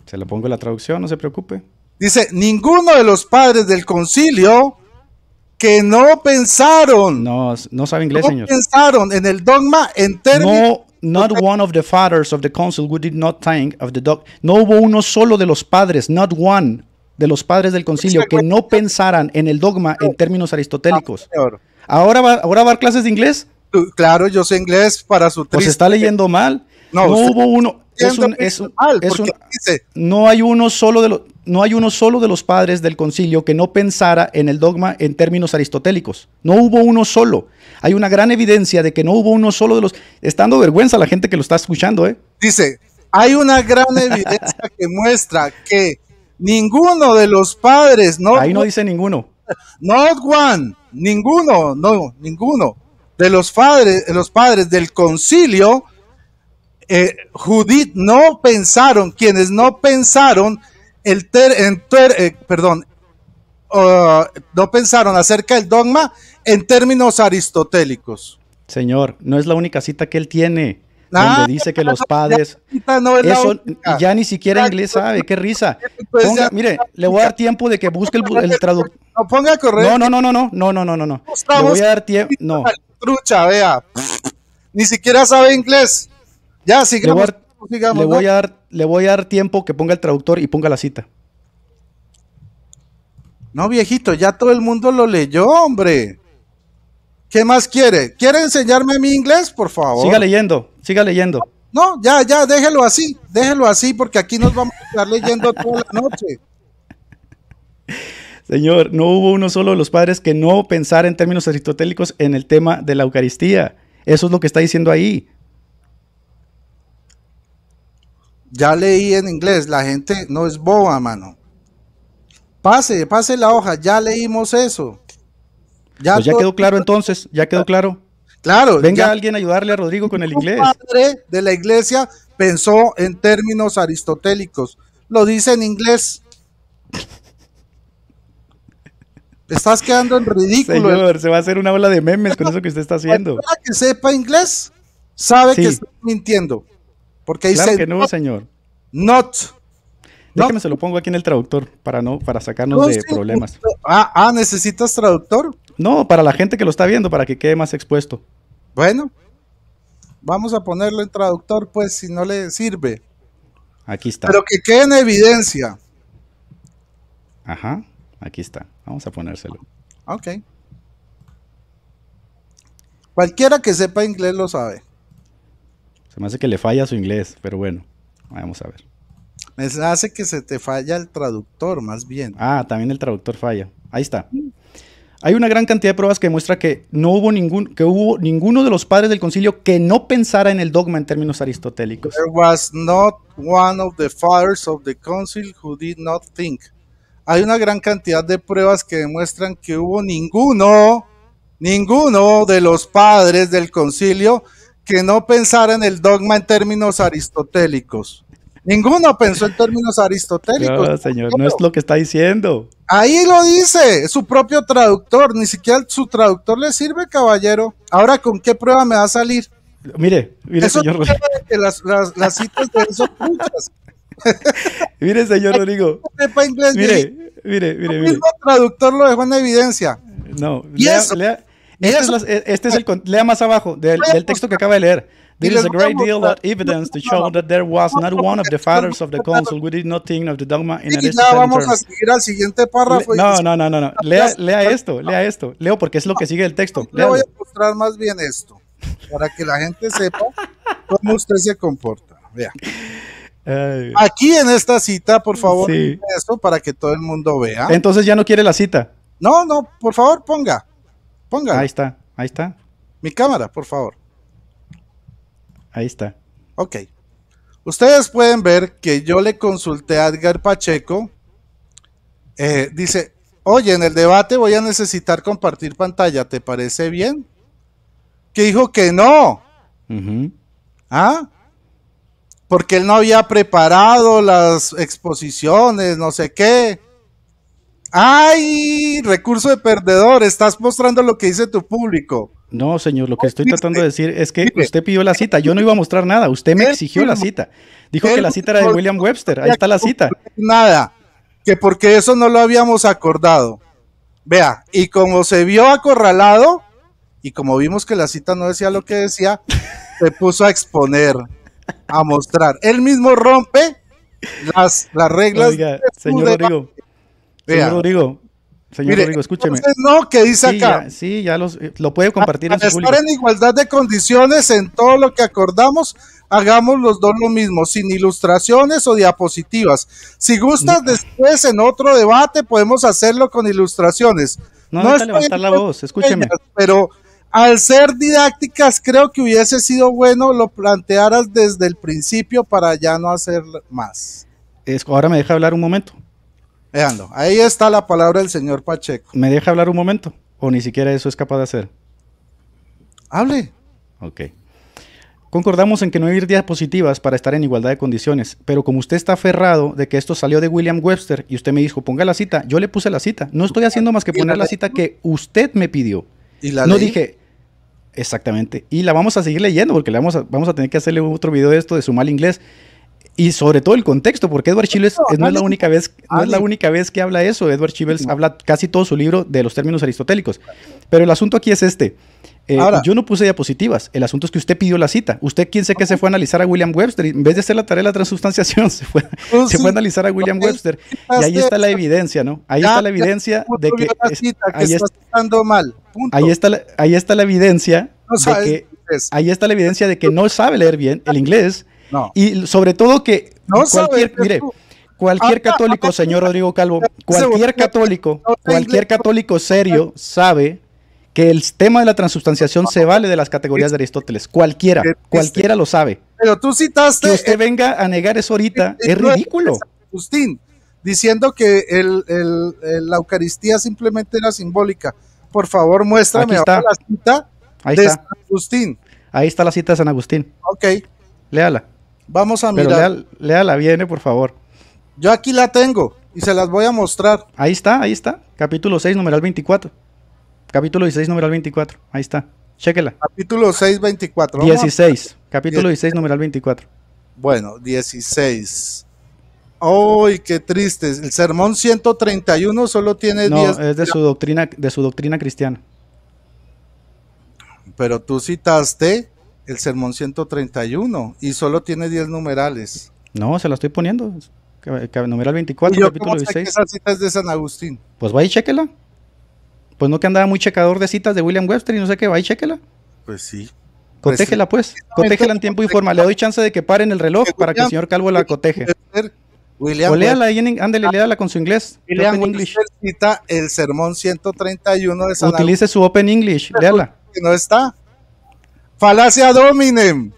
Se lo pongo la traducción, no se preocupe. Dice, ninguno de los padres del concilio que no pensaron. No, no sabe inglés, no señor. pensaron en el dogma en términos not one of the fathers of the council who did not think of the dog. No hubo uno solo de los padres, not one de los padres del concilio que no pensaran en el dogma en términos aristotélicos. ¿Ahora va, ahora va a dar clases de inglés? Claro, yo sé inglés para su Pues está leyendo mal. No, hubo uno. Es un, es es un, no hay uno solo de los no hay uno solo de los padres del concilio que no pensara en el dogma en términos aristotélicos. No hubo uno solo. Hay una gran evidencia de que no hubo uno solo de los. Está dando vergüenza la gente que lo está escuchando, ¿eh? Dice, hay una gran evidencia que muestra que ninguno de los padres, no. Ahí no dice ninguno. Not one, ninguno, no, ninguno de los padres, los padres del concilio, eh, Judith no pensaron, quienes no pensaron el ter, en eh, perdón, uh, no pensaron acerca del dogma en términos aristotélicos. Señor, no es la única cita que él tiene. donde ah, dice que los padres. eso ya ni siquiera inglés sabe, qué risa. Ponga, mire, le voy a dar tiempo de que busque el, traductor. No ponga correcto. No, no, no, no, no, no, no, no, no. Le voy a dar tiempo. No. Trucha, vea. Ni siquiera sabe inglés. Ya, sigamos. le voy a dar, le voy a dar tiempo que ponga el traductor y ponga la cita. No, viejito, ya todo el mundo lo leyó, hombre. ¿Qué más quiere? ¿Quiere enseñarme mi inglés, por favor? Siga leyendo, siga leyendo. No, ya, ya, déjelo así, déjelo así, porque aquí nos vamos a estar leyendo toda la noche. Señor, no hubo uno solo de los padres que no pensara en términos aristotélicos en el tema de la Eucaristía. Eso es lo que está diciendo ahí. Ya leí en inglés, la gente no es boba, mano. Pase, pase la hoja, ya leímos eso. Ya, pues ya quedó claro entonces, ya quedó claro. Claro. Venga alguien a ayudarle a Rodrigo con el inglés. El padre de la iglesia pensó en términos aristotélicos. Lo dice en inglés. Estás quedando en ridículo. Señor, se va a hacer una ola de memes con eso que usted está haciendo. Para que sepa inglés, sabe que está mintiendo. Porque claro que no, señor. Not. Déjeme se lo pongo aquí en el traductor para no para sacarnos de problemas. Ah, ah, ¿necesitas traductor? No, para la gente que lo está viendo, para que quede más expuesto. Bueno, vamos a ponerlo en traductor, pues, si no le sirve. Aquí está. Pero que quede en evidencia. Ajá, aquí está. Vamos a ponérselo. Ok. Cualquiera que sepa inglés lo sabe. Se me hace que le falla su inglés, pero bueno, vamos a ver. Me hace que se te falla el traductor, más bien. Ah, también el traductor falla. Ahí está. Hay una gran cantidad de pruebas que muestra que no hubo ningún, que hubo ninguno de los padres del concilio que no pensara en el dogma en términos aristotélicos. There was not one of the fathers of the council who did not think. Hay una gran cantidad de pruebas que demuestran que hubo ninguno, ninguno de los padres del concilio que no pensara en el dogma en términos aristotélicos. Ninguno pensó en términos aristotélicos. No, señor, no es lo que está diciendo. Ahí lo dice, su propio traductor, ni siquiera su traductor le sirve, caballero. Ahora, ¿con qué prueba me va a salir? Mire, mire, Eso señor. Que las, las, las, citas de esos muchas. mire, señor Rodrigo. Mire, mire, mire, El mismo traductor lo dejó en evidencia. No, ¿Y lea, eso? lea- ¿Y este, es la- este es el, lea más abajo del, del texto que acaba de leer. There is a a great deal of evidence to show that there was not one of the fathers of the council who did not think of the dogma in Y ya vamos a terms. seguir al siguiente párrafo. Le- no, no, no, no, no. Lea, lea esto, lea esto. Leo porque es lo que sigue el texto. Le voy a mostrar más bien esto, para que la gente sepa cómo usted se comporta. Vea. Aquí en esta cita, por favor, Sí. esto para que todo el mundo vea. Entonces ya no quiere la cita. No, no, por favor, ponga. Ponga. Ahí está, ahí está, Mi cámara, por favor. ahí está. Ok. Ustedes pueden ver que yo le consulté a Edgar Pacheco. Eh, dice, oye, en el debate voy a necesitar compartir pantalla. ¿Te parece bien? Que dijo que no. ¿Ah? Porque él no había preparado las exposiciones, no sé qué. ¡Ay! Recurso de perdedor. Estás mostrando lo que dice tu público. No, señor, lo que estoy tratando de decir es que usted pidió la cita. Yo no iba a mostrar nada. Usted me exigió la cita. Dijo que la cita era de William Webster. Ahí está la cita. Nada. Que porque eso no lo habíamos acordado. Vea, y como se vio acorralado, y como vimos que la cita no decía lo que decía, se puso a exponer, a mostrar. Él mismo rompe las, las reglas. Oiga, señor. Rodrigo. Vea. Señor Rodrigo. Señor Mire, Rodrigo, escúcheme. entonces, no, que dice Sí, acá. ya, sí, ya los, eh, lo puede compartir en su estar público. en igualdad de condiciones en todo lo que acordamos, hagamos los dos lo mismo, sin ilustraciones o diapositivas. Si gustas después en otro debate, podemos hacerlo con ilustraciones. No, No levantar la voz, escúcheme. ellas, Pero al ser didácticas, creo que hubiese sido bueno lo plantearas desde el principio para ya no hacer más. Es- ahora me deja hablar un momento. Veanlo, ahí está la palabra del señor Pacheco. ¿Me deja hablar un momento? ¿O ni siquiera eso es capaz de hacer? Hable. Ok. Concordamos en que no hay diapositivas para estar en igualdad de condiciones, pero como usted está aferrado de que esto salió de William Webster y usted me dijo ponga la cita, yo le puse la cita. No estoy haciendo más que ¿Y la poner la cita que usted me pidió. Y la no dije exactamente. Y la vamos a seguir leyendo porque le vamos a, vamos a tener que hacerle otro video de esto de su mal inglés. Y sobre todo el contexto, porque Edward Chiles No, es- la única vez, no es la única vez que habla eso. Edward Chiles habla casi todo su libro de los términos aristotélicos. Pero el asunto aquí es este. Eh, Ahora. yo no puse diapositivas. El asunto es que usted pidió la cita. Usted, quién sé que se fue a analizar a William Webster. En vez de hacer la tarea de la transubstanciación, se fue, Pues se sí. fue a analizar a William Webster. Y ahí está la evidencia, ¿no? Ahí Ya, está la evidencia de que. Vio la es- cita, que ahí, mal. Ahí está ahí está la evidencia de que ahí está la evidencia de que no sabe leer bien el inglés No. y sobre todo que No cualquier, mire, cualquier católico, señor Rodrigo Calvo, cualquier católico, cualquier católico serio sabe que el tema de la transubstanciación se vale de las categorías de Aristóteles. Cualquiera, triste. cualquiera lo sabe. Pero tú citaste Que usted venga a negar eso ahorita el- es el- ridículo. de San Agustín, diciendo que el- el- el- la Eucaristía simplemente era simbólica. Por favor, muéstrame ahora la cita Ahí de está, San Agustín. ahí está la cita de San Agustín. Ok, Léala. Vamos a Pero mirar. léala, léala bien, eh, por favor. Yo aquí la tengo. y se las voy a mostrar. Ahí está, ahí está. Capítulo 6, numeral 24. Capítulo 16, numeral 24. Ahí está. Chéquela. Capítulo 6, 24. 16. Capítulo 16, numeral 24. Bueno, 16. ¡Ay, qué triste! El sermón 131 solo tiene 10. No, es de su doctrina, de su doctrina cristiana. Pero tú citaste el sermón 131 y solo tiene 10 numerales. No, se la estoy poniendo. Numeral 24, capítulo 16. Esa cita es de San Agustín. Pues va y chéquela. Pues no que andaba muy checador de citas de William Webster y no sé qué, va y chéquela. Pues sí. Cotégela pues, cotégela en tiempo y forma. Le doy chance de que paren el reloj para que el señor Calvo la coteje. William o léala ahí en, ándale, léala con su inglés. William English. cita el sermón 131 de San Utilice su Open English, léala. Que no está. Falacia dominem.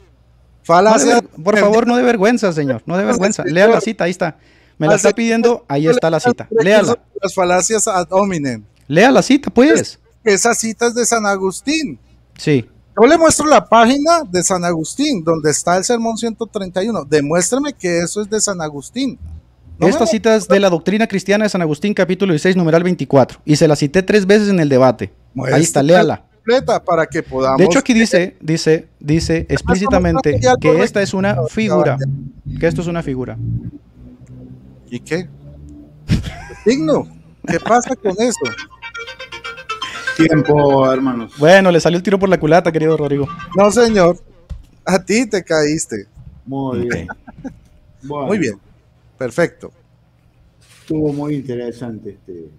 Falacia. por favor, no de vergüenza, señor. No de vergüenza. Lea la cita, ahí está. Me la está pidiendo, ahí está la cita. Léala. Las falacias ad hominem. Lea la cita, pues. Esa cita es de San Agustín. Sí. Yo le muestro la página de San Agustín, donde está el sermón 131. Demuéstrame que eso es de San Agustín. Esta cita es de la doctrina cristiana de San Agustín, capítulo 16, numeral 24. Y se la cité tres veces en el debate. Ahí está, léala. Para que podamos... De hecho, aquí dice, dice, dice explícitamente que esta es una figura. Que esto es una figura. ¿Y qué? Digno. ¿Qué pasa con eso? Tiempo, hermanos. Bueno, le salió el tiro por la culata, querido Rodrigo. No, señor. A ti te caíste. Muy bien. Muy bien. Perfecto. Estuvo muy interesante este,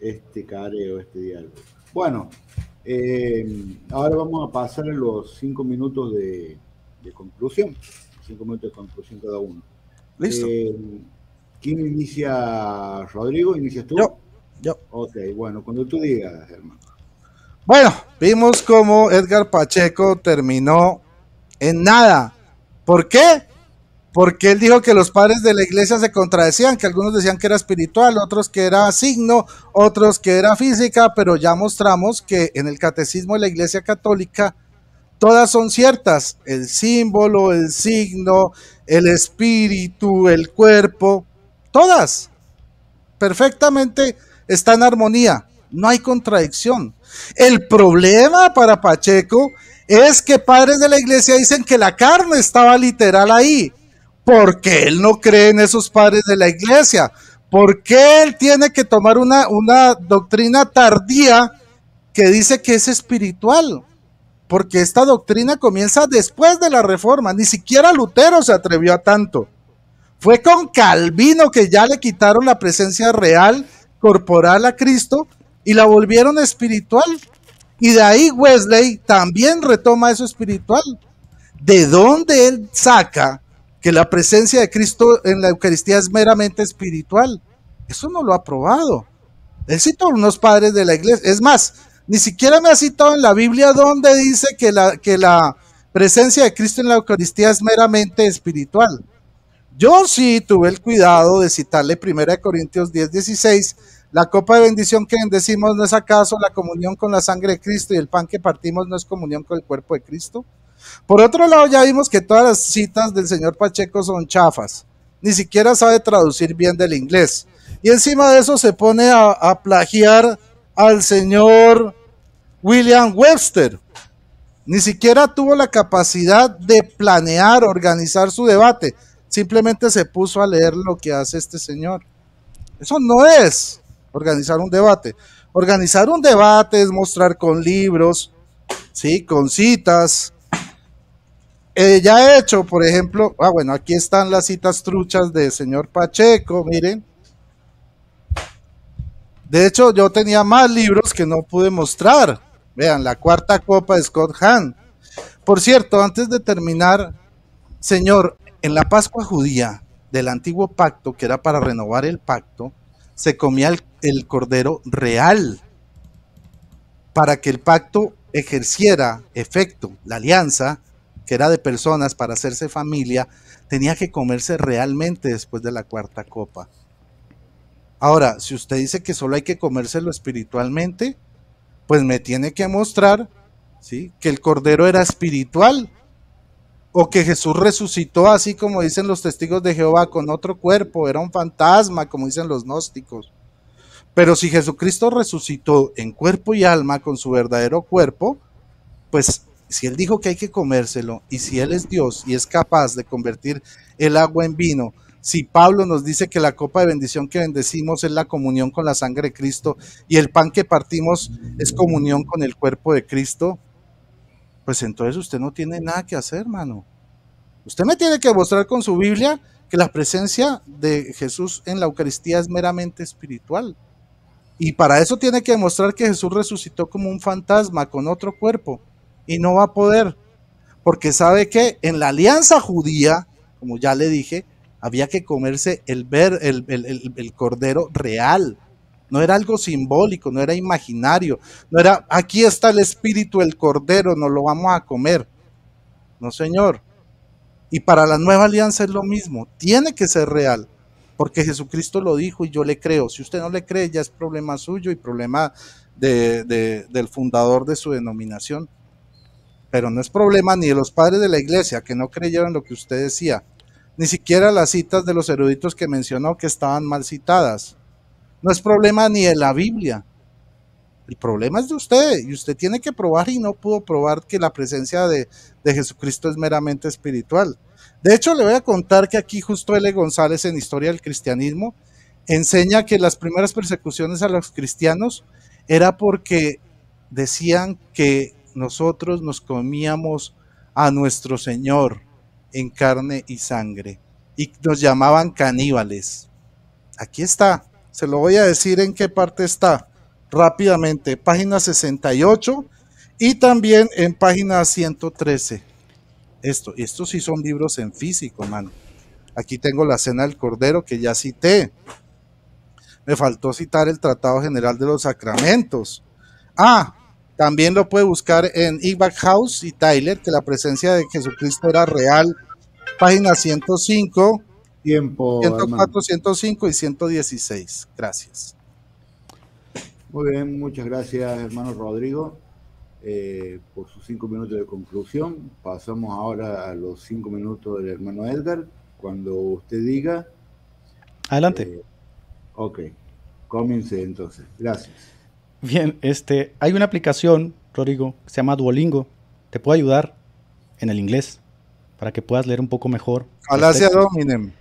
este careo, este diálogo. Bueno, eh, ahora vamos a pasar a los cinco minutos de, conclusión. Cinco minutos de conclusión cada uno. Listo. Eh, ¿Quién inicia? Rodrigo, ¿inicias tú? Yo. Yo. Ok, bueno, cuando tú digas, hermano. Bueno, vimos cómo Edgar Pacheco terminó en nada. ¿Por qué? Porque él dijo que los padres de la iglesia se contradecían, que algunos decían que era espiritual, otros que era signo, otros que era física, pero ya mostramos que en el catecismo de la iglesia católica todas son ciertas, el símbolo, el signo, el espíritu, el cuerpo, todas perfectamente está en armonía, no hay contradicción. El problema para Pacheco es que padres de la iglesia dicen que la carne estaba literal ahí, porque él no cree en esos padres de la iglesia, porque él tiene que tomar una, una doctrina tardía que dice que es espiritual, porque esta doctrina comienza después de la reforma, ni siquiera Lutero se atrevió a tanto. Fue con Calvino que ya le quitaron la presencia real corporal a Cristo y la volvieron espiritual. Y de ahí Wesley también retoma eso espiritual. ¿De dónde él saca que la presencia de Cristo en la Eucaristía es meramente espiritual? Eso no lo ha probado. Él citó unos padres de la iglesia. Es más, ni siquiera me ha citado en la Biblia donde dice que la, que la presencia de Cristo en la Eucaristía es meramente espiritual. Yo sí tuve el cuidado de citarle 1 Corintios 10, 16. La copa de bendición que bendecimos no es acaso la comunión con la sangre de Cristo y el pan que partimos no es comunión con el cuerpo de Cristo. Por otro lado, ya vimos que todas las citas del señor Pacheco son chafas. Ni siquiera sabe traducir bien del inglés. Y encima de eso se pone a, plagiar al señor William Webster. Ni siquiera tuvo la capacidad de planear, organizar su debate simplemente se puso a leer lo que hace este señor. Eso no es organizar un debate. Organizar un debate es mostrar con libros, ¿sí? con citas. Eh, ya he hecho, por ejemplo, ah, bueno, aquí están las citas truchas de señor Pacheco, miren. De hecho, yo tenía más libros que no pude mostrar. Vean, la cuarta copa de Scott Hahn. Por cierto, antes de terminar, señor, en la Pascua judía del antiguo pacto, que era para renovar el pacto, se comía el, cordero real para que el pacto ejerciera efecto. La alianza, que era de personas para hacerse familia, tenía que comerse realmente después de la cuarta copa. Ahora, si usted dice que solo hay que comérselo espiritualmente, pues me tiene que mostrar ¿sí? que el cordero era espiritual o que Jesús resucitó así como dicen los testigos de Jehová con otro cuerpo, era un fantasma como dicen los gnósticos. Pero si Jesucristo resucitó en cuerpo y alma con su verdadero cuerpo, pues si Él dijo que hay que comérselo y si Él es Dios y es capaz de convertir el agua en vino, si Pablo nos dice que la copa de bendición que bendecimos es la comunión con la sangre de Cristo y el pan que partimos es comunión con el cuerpo de Cristo, pues entonces usted no tiene nada que hacer, hermano. Usted me tiene que mostrar con su Biblia que la presencia de Jesús en la Eucaristía es meramente espiritual. Y para eso tiene que demostrar que Jesús resucitó como un fantasma con otro cuerpo. Y no va a poder. Porque sabe que en la alianza judía, como ya le dije, había que comerse el, ver, el, el cordero real, no era algo simbólico, no era imaginario, no era aquí está el espíritu del cordero, nos lo vamos a comer. No, señor. Y para la nueva alianza es lo mismo, tiene que ser real, porque Jesucristo lo dijo y yo le creo. Si usted no le cree, ya es problema suyo y problema del fundador de su denominación. Pero no es problema ni de los padres de la iglesia que no creyeron lo que usted decía, ni siquiera las citas de los eruditos que mencionó que estaban mal citadas. No es problema ni de la Biblia. El problema es de usted y usted tiene que probar y no pudo probar que la presencia de, Jesucristo es meramente espiritual. De hecho, le voy a contar que aquí justo L. González en Historia del Cristianismo enseña que las primeras persecuciones a los cristianos era porque decían que nosotros nos comíamos a nuestro Señor en carne y sangre y nos llamaban caníbales. Aquí está, se lo voy a decir en qué parte está rápidamente. Página 68 y también en página 113. Esto, estos sí son libros en físico, mano. Aquí tengo la Cena del Cordero que ya cité. Me faltó citar el Tratado General de los Sacramentos. Ah, también lo puede buscar en Igbak House y Tyler, que la presencia de Jesucristo era real. Página 105 Tiempo. 104, 105 y 116. Gracias. Muy bien, muchas gracias, hermano Rodrigo, eh, por sus cinco minutos de conclusión. Pasamos ahora a los cinco minutos del hermano Edgar. Cuando usted diga. Adelante. Eh, ok, comience entonces. Gracias. Bien, este, hay una aplicación, Rodrigo, que se llama Duolingo. Te puede ayudar en el inglés para que puedas leer un poco mejor. Falacia dominem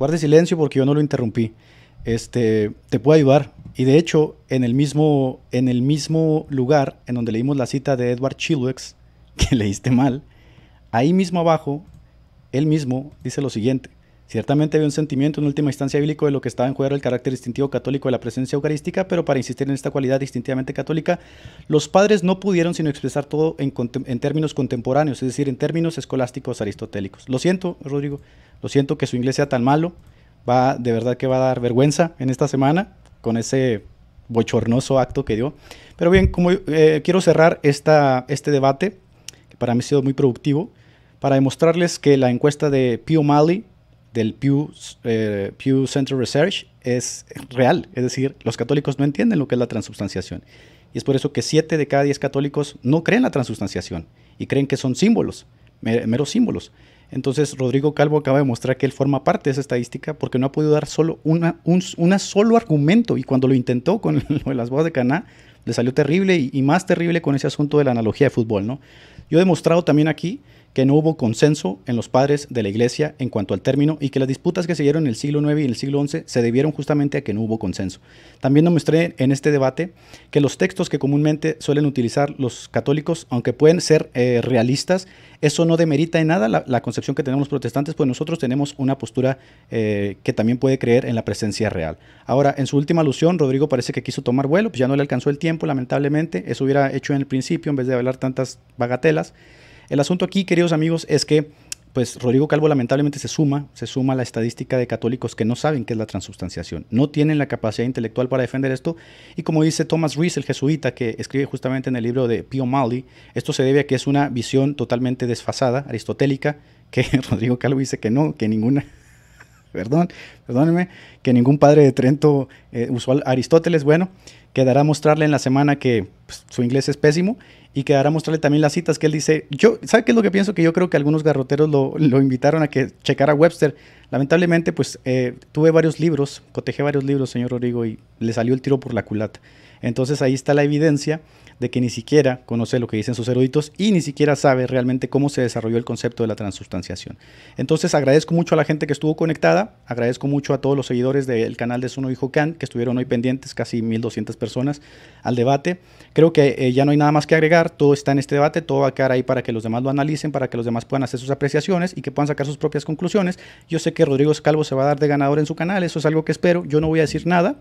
guarde silencio porque yo no lo interrumpí. Este, te puede ayudar. Y de hecho, en el mismo, en el mismo lugar en donde leímos la cita de Edward Chilwex, que leíste mal, ahí mismo abajo, él mismo dice lo siguiente. Ciertamente había un sentimiento en última instancia bíblico de lo que estaba en juego el carácter distintivo católico de la presencia eucarística, pero para insistir en esta cualidad distintivamente católica, los padres no pudieron sino expresar todo en, términos contemporáneos, es decir, en términos escolásticos aristotélicos. Lo siento, Rodrigo, lo siento que su inglés sea tan malo, va de verdad que va a dar vergüenza en esta semana con ese bochornoso acto que dio. Pero bien, como eh, quiero cerrar esta, este debate, que para mí ha sido muy productivo, para demostrarles que la encuesta de Pio Mali del Pew, eh, Pew Center Research es real. Es decir, los católicos no entienden lo que es la transubstanciación. Y es por eso que 7 de cada 10 católicos no creen la transubstanciación y creen que son símbolos, meros símbolos. Entonces, Rodrigo Calvo acaba de mostrar que él forma parte de esa estadística porque no ha podido dar solo una, un solo argumento. Y cuando lo intentó con las bodas de Caná, le salió terrible y, y, más terrible con ese asunto de la analogía de fútbol. ¿no? Yo he demostrado también aquí que no hubo consenso en los padres de la iglesia en cuanto al término y que las disputas que se dieron en el siglo IX y en el siglo XI se debieron justamente a que no hubo consenso. También demostré en este debate que los textos que comúnmente suelen utilizar los católicos, aunque pueden ser eh, realistas, eso no demerita en nada la, concepción que tenemos los protestantes, pues nosotros tenemos una postura eh, que también puede creer en la presencia real. Ahora, en su última alusión, Rodrigo parece que quiso tomar vuelo, pues ya no le alcanzó el tiempo, lamentablemente, eso hubiera hecho en el principio en vez de hablar tantas bagatelas. El asunto aquí, queridos amigos, es que pues Rodrigo Calvo lamentablemente se suma, se suma a la estadística de católicos que no saben qué es la transubstanciación, no tienen la capacidad intelectual para defender esto y como dice Thomas Rees, el jesuita que escribe justamente en el libro de Pio Mali, esto se debe a que es una visión totalmente desfasada, aristotélica, que Rodrigo Calvo dice que no, que ninguna perdón, perdónenme, que ningún padre de Trento eh, usual Aristóteles, bueno, quedará mostrarle en la semana que pues, su inglés es pésimo y quedará mostrarle también las citas que él dice. Yo, ¿sabe qué es lo que pienso? Que yo creo que algunos garroteros lo, lo invitaron a que checara Webster. Lamentablemente, pues eh, tuve varios libros, cotejé varios libros, señor Rodrigo, y le salió el tiro por la culata. Entonces ahí está la evidencia de que ni siquiera conoce lo que dicen sus eruditos y ni siquiera sabe realmente cómo se desarrolló el concepto de la transubstanciación. Entonces agradezco mucho a la gente que estuvo conectada, agradezco mucho a todos los seguidores del canal de Suno Hijo Can que estuvieron hoy pendientes, casi 1200 personas, al debate. Creo que eh, ya no hay nada más que agregar, todo está en este debate, todo va a quedar ahí para que los demás lo analicen, para que los demás puedan hacer sus apreciaciones y que puedan sacar sus propias conclusiones. Yo sé que Rodrigo Calvo se va a dar de ganador en su canal, eso es algo que espero, yo no voy a decir nada,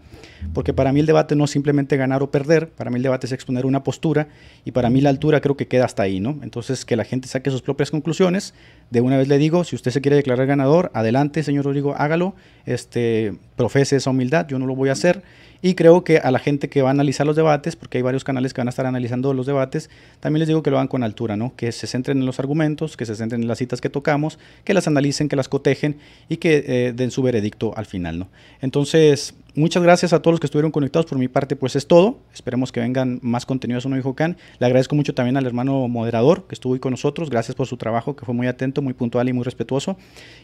porque para mí el debate no es simplemente ganar o perder, para mí el debate es exponer una postura y para mí la altura creo que queda hasta ahí, ¿no? Entonces que la gente saque sus propias conclusiones. De una vez le digo, si usted se quiere declarar ganador, adelante, señor Rodrigo, hágalo, este, profese esa humildad, yo no lo voy a hacer. Y creo que a la gente que va a analizar los debates, porque hay varios canales que van a estar analizando los debates, también les digo que lo hagan con altura, ¿no? Que se centren en los argumentos, que se centren en las citas que tocamos, que las analicen, que las cotejen y que eh, den su veredicto al final, ¿no? Entonces, Muchas gracias a todos los que estuvieron conectados. Por mi parte, pues es todo. Esperemos que vengan más contenidos a Hijo Can. Le agradezco mucho también al hermano moderador que estuvo ahí con nosotros. Gracias por su trabajo, que fue muy atento, muy puntual y muy respetuoso.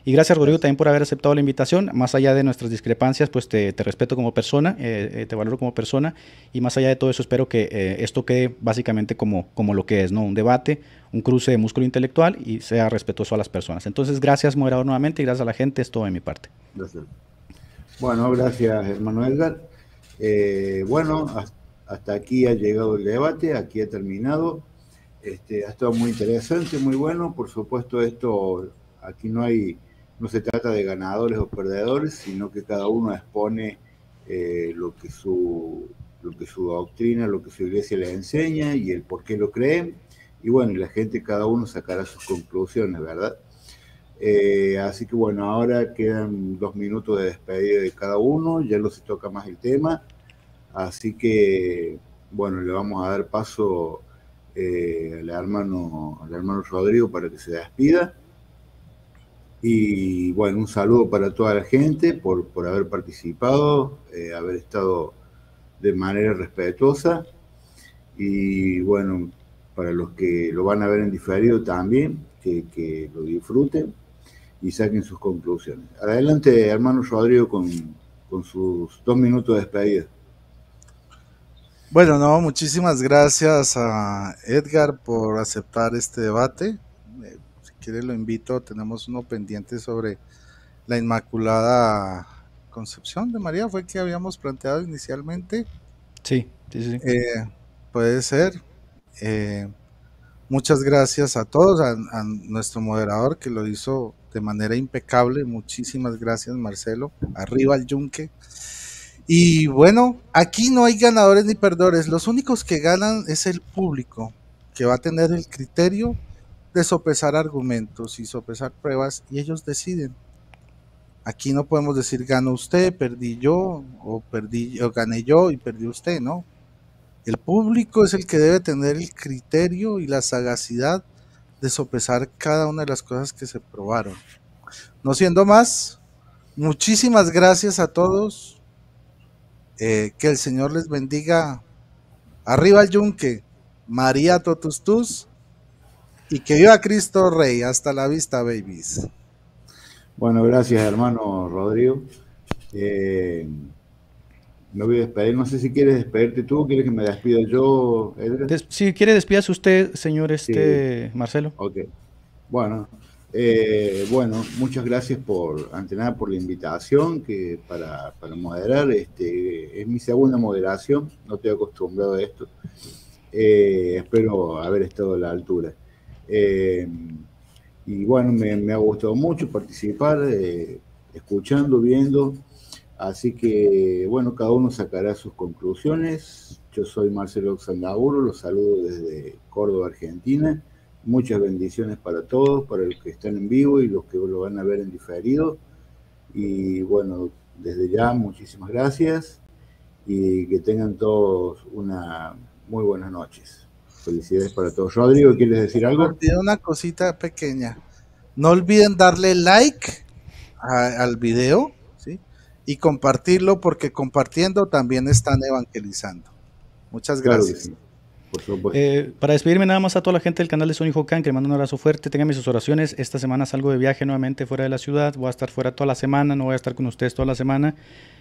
Y gracias, Rodrigo, también por haber aceptado la invitación. Más allá de nuestras discrepancias, pues te, respeto como persona, eh, eh, te valoro como persona. Y más allá de todo eso, espero que eh, esto quede básicamente como, como lo que es, ¿no? Un debate, un cruce de músculo intelectual y sea respetuoso a las personas. Entonces, gracias, moderador, nuevamente y gracias a la gente. Es todo de mi parte. Gracias. Bueno, gracias, hermano Edgar. Eh, bueno, hasta aquí ha llegado el debate, aquí ha terminado. Este, ha estado muy interesante, muy bueno. Por supuesto, esto aquí no hay, no se trata de ganadores o perdedores, sino que cada uno expone eh, lo que su lo que su doctrina, lo que su iglesia le enseña y el por qué lo creen. Y bueno, y la gente, cada uno sacará sus conclusiones, ¿verdad? Eh, así que bueno, ahora quedan dos minutos de despedida de cada uno, ya no se toca más el tema, así que bueno, le vamos a dar paso eh, al, hermano, al hermano Rodrigo para que se despida. Y bueno, un saludo para toda la gente por, por haber participado, eh, haber estado de manera respetuosa. Y bueno, para los que lo van a ver en diferido también, que, que lo disfruten y saquen sus conclusiones. Adelante, hermano Rodrigo, con, con sus dos minutos de despedida. Bueno, no, muchísimas gracias a Edgar por aceptar este debate. Eh, si quiere lo invito, tenemos uno pendiente sobre la Inmaculada Concepción de María, fue que habíamos planteado inicialmente. Sí, sí, sí. Eh, puede ser. Eh, muchas gracias a todos, a, nuestro moderador que lo hizo de manera impecable. Muchísimas gracias, Marcelo. Arriba el yunque. Y bueno, aquí no hay ganadores ni perdedores. Los únicos que ganan es el público, que va a tener el criterio de sopesar argumentos y sopesar pruebas y ellos deciden. Aquí no podemos decir ganó usted, perdí yo, o perdí, o gané yo y perdió usted, ¿no? El público es el que debe tener el criterio y la sagacidad de sopesar cada una de las cosas que se probaron. No siendo más, muchísimas gracias a todos. Eh, que el Señor les bendiga. Arriba el yunque. María Totustus. Y que viva Cristo Rey. Hasta la vista, babies. Bueno, gracias, hermano Rodrigo. Eh, me voy a despedir. No sé si quieres despedirte tú, o quieres que me despida yo, si quiere, despídase usted, señor este Marcelo. Ok. Bueno, eh, bueno, muchas gracias por, ante nada, por la invitación que para, moderar. Este, es mi segunda moderación, no estoy acostumbrado a esto. Eh, espero haber estado a la altura. Eh, y bueno, me, me, ha gustado mucho participar, escuchando, viendo. Así que, bueno, cada uno sacará sus conclusiones. Yo soy Marcelo Xandaburo, los saludo desde Córdoba, Argentina. Muchas bendiciones para todos, para los que están en vivo y los que lo van a ver en diferido. Y bueno, desde ya, muchísimas gracias y que tengan todos una muy buenas noches. Felicidades para todos. Rodrigo, ¿quieres decir algo? Una cosita pequeña. No olviden darle like al video. Y compartirlo porque compartiendo también están evangelizando. Muchas gracias. Eh, para despedirme nada más a toda la gente del canal de Sony Hokan, que le mando un abrazo fuerte, tengan mis oraciones. Esta semana salgo de viaje nuevamente fuera de la ciudad, voy a estar fuera toda la semana, no voy a estar con ustedes toda la semana.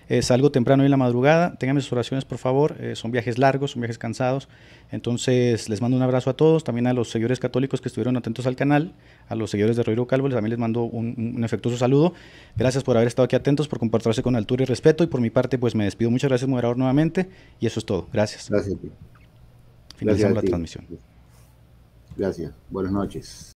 Eh, salgo temprano en la madrugada, tengan mis oraciones por favor, eh, son viajes largos, son viajes cansados. Entonces les mando un abrazo a todos, también a los seguidores católicos que estuvieron atentos al canal, a los seguidores de Roiro Calvo, también les mando un, un, efectuoso saludo. Gracias por haber estado aquí atentos, por comportarse con altura y respeto y por mi parte pues me despido. Muchas gracias moderador nuevamente y eso es todo. Gracias. Gracias. Finalizamos la transmisión. Gracias. Buenas noches.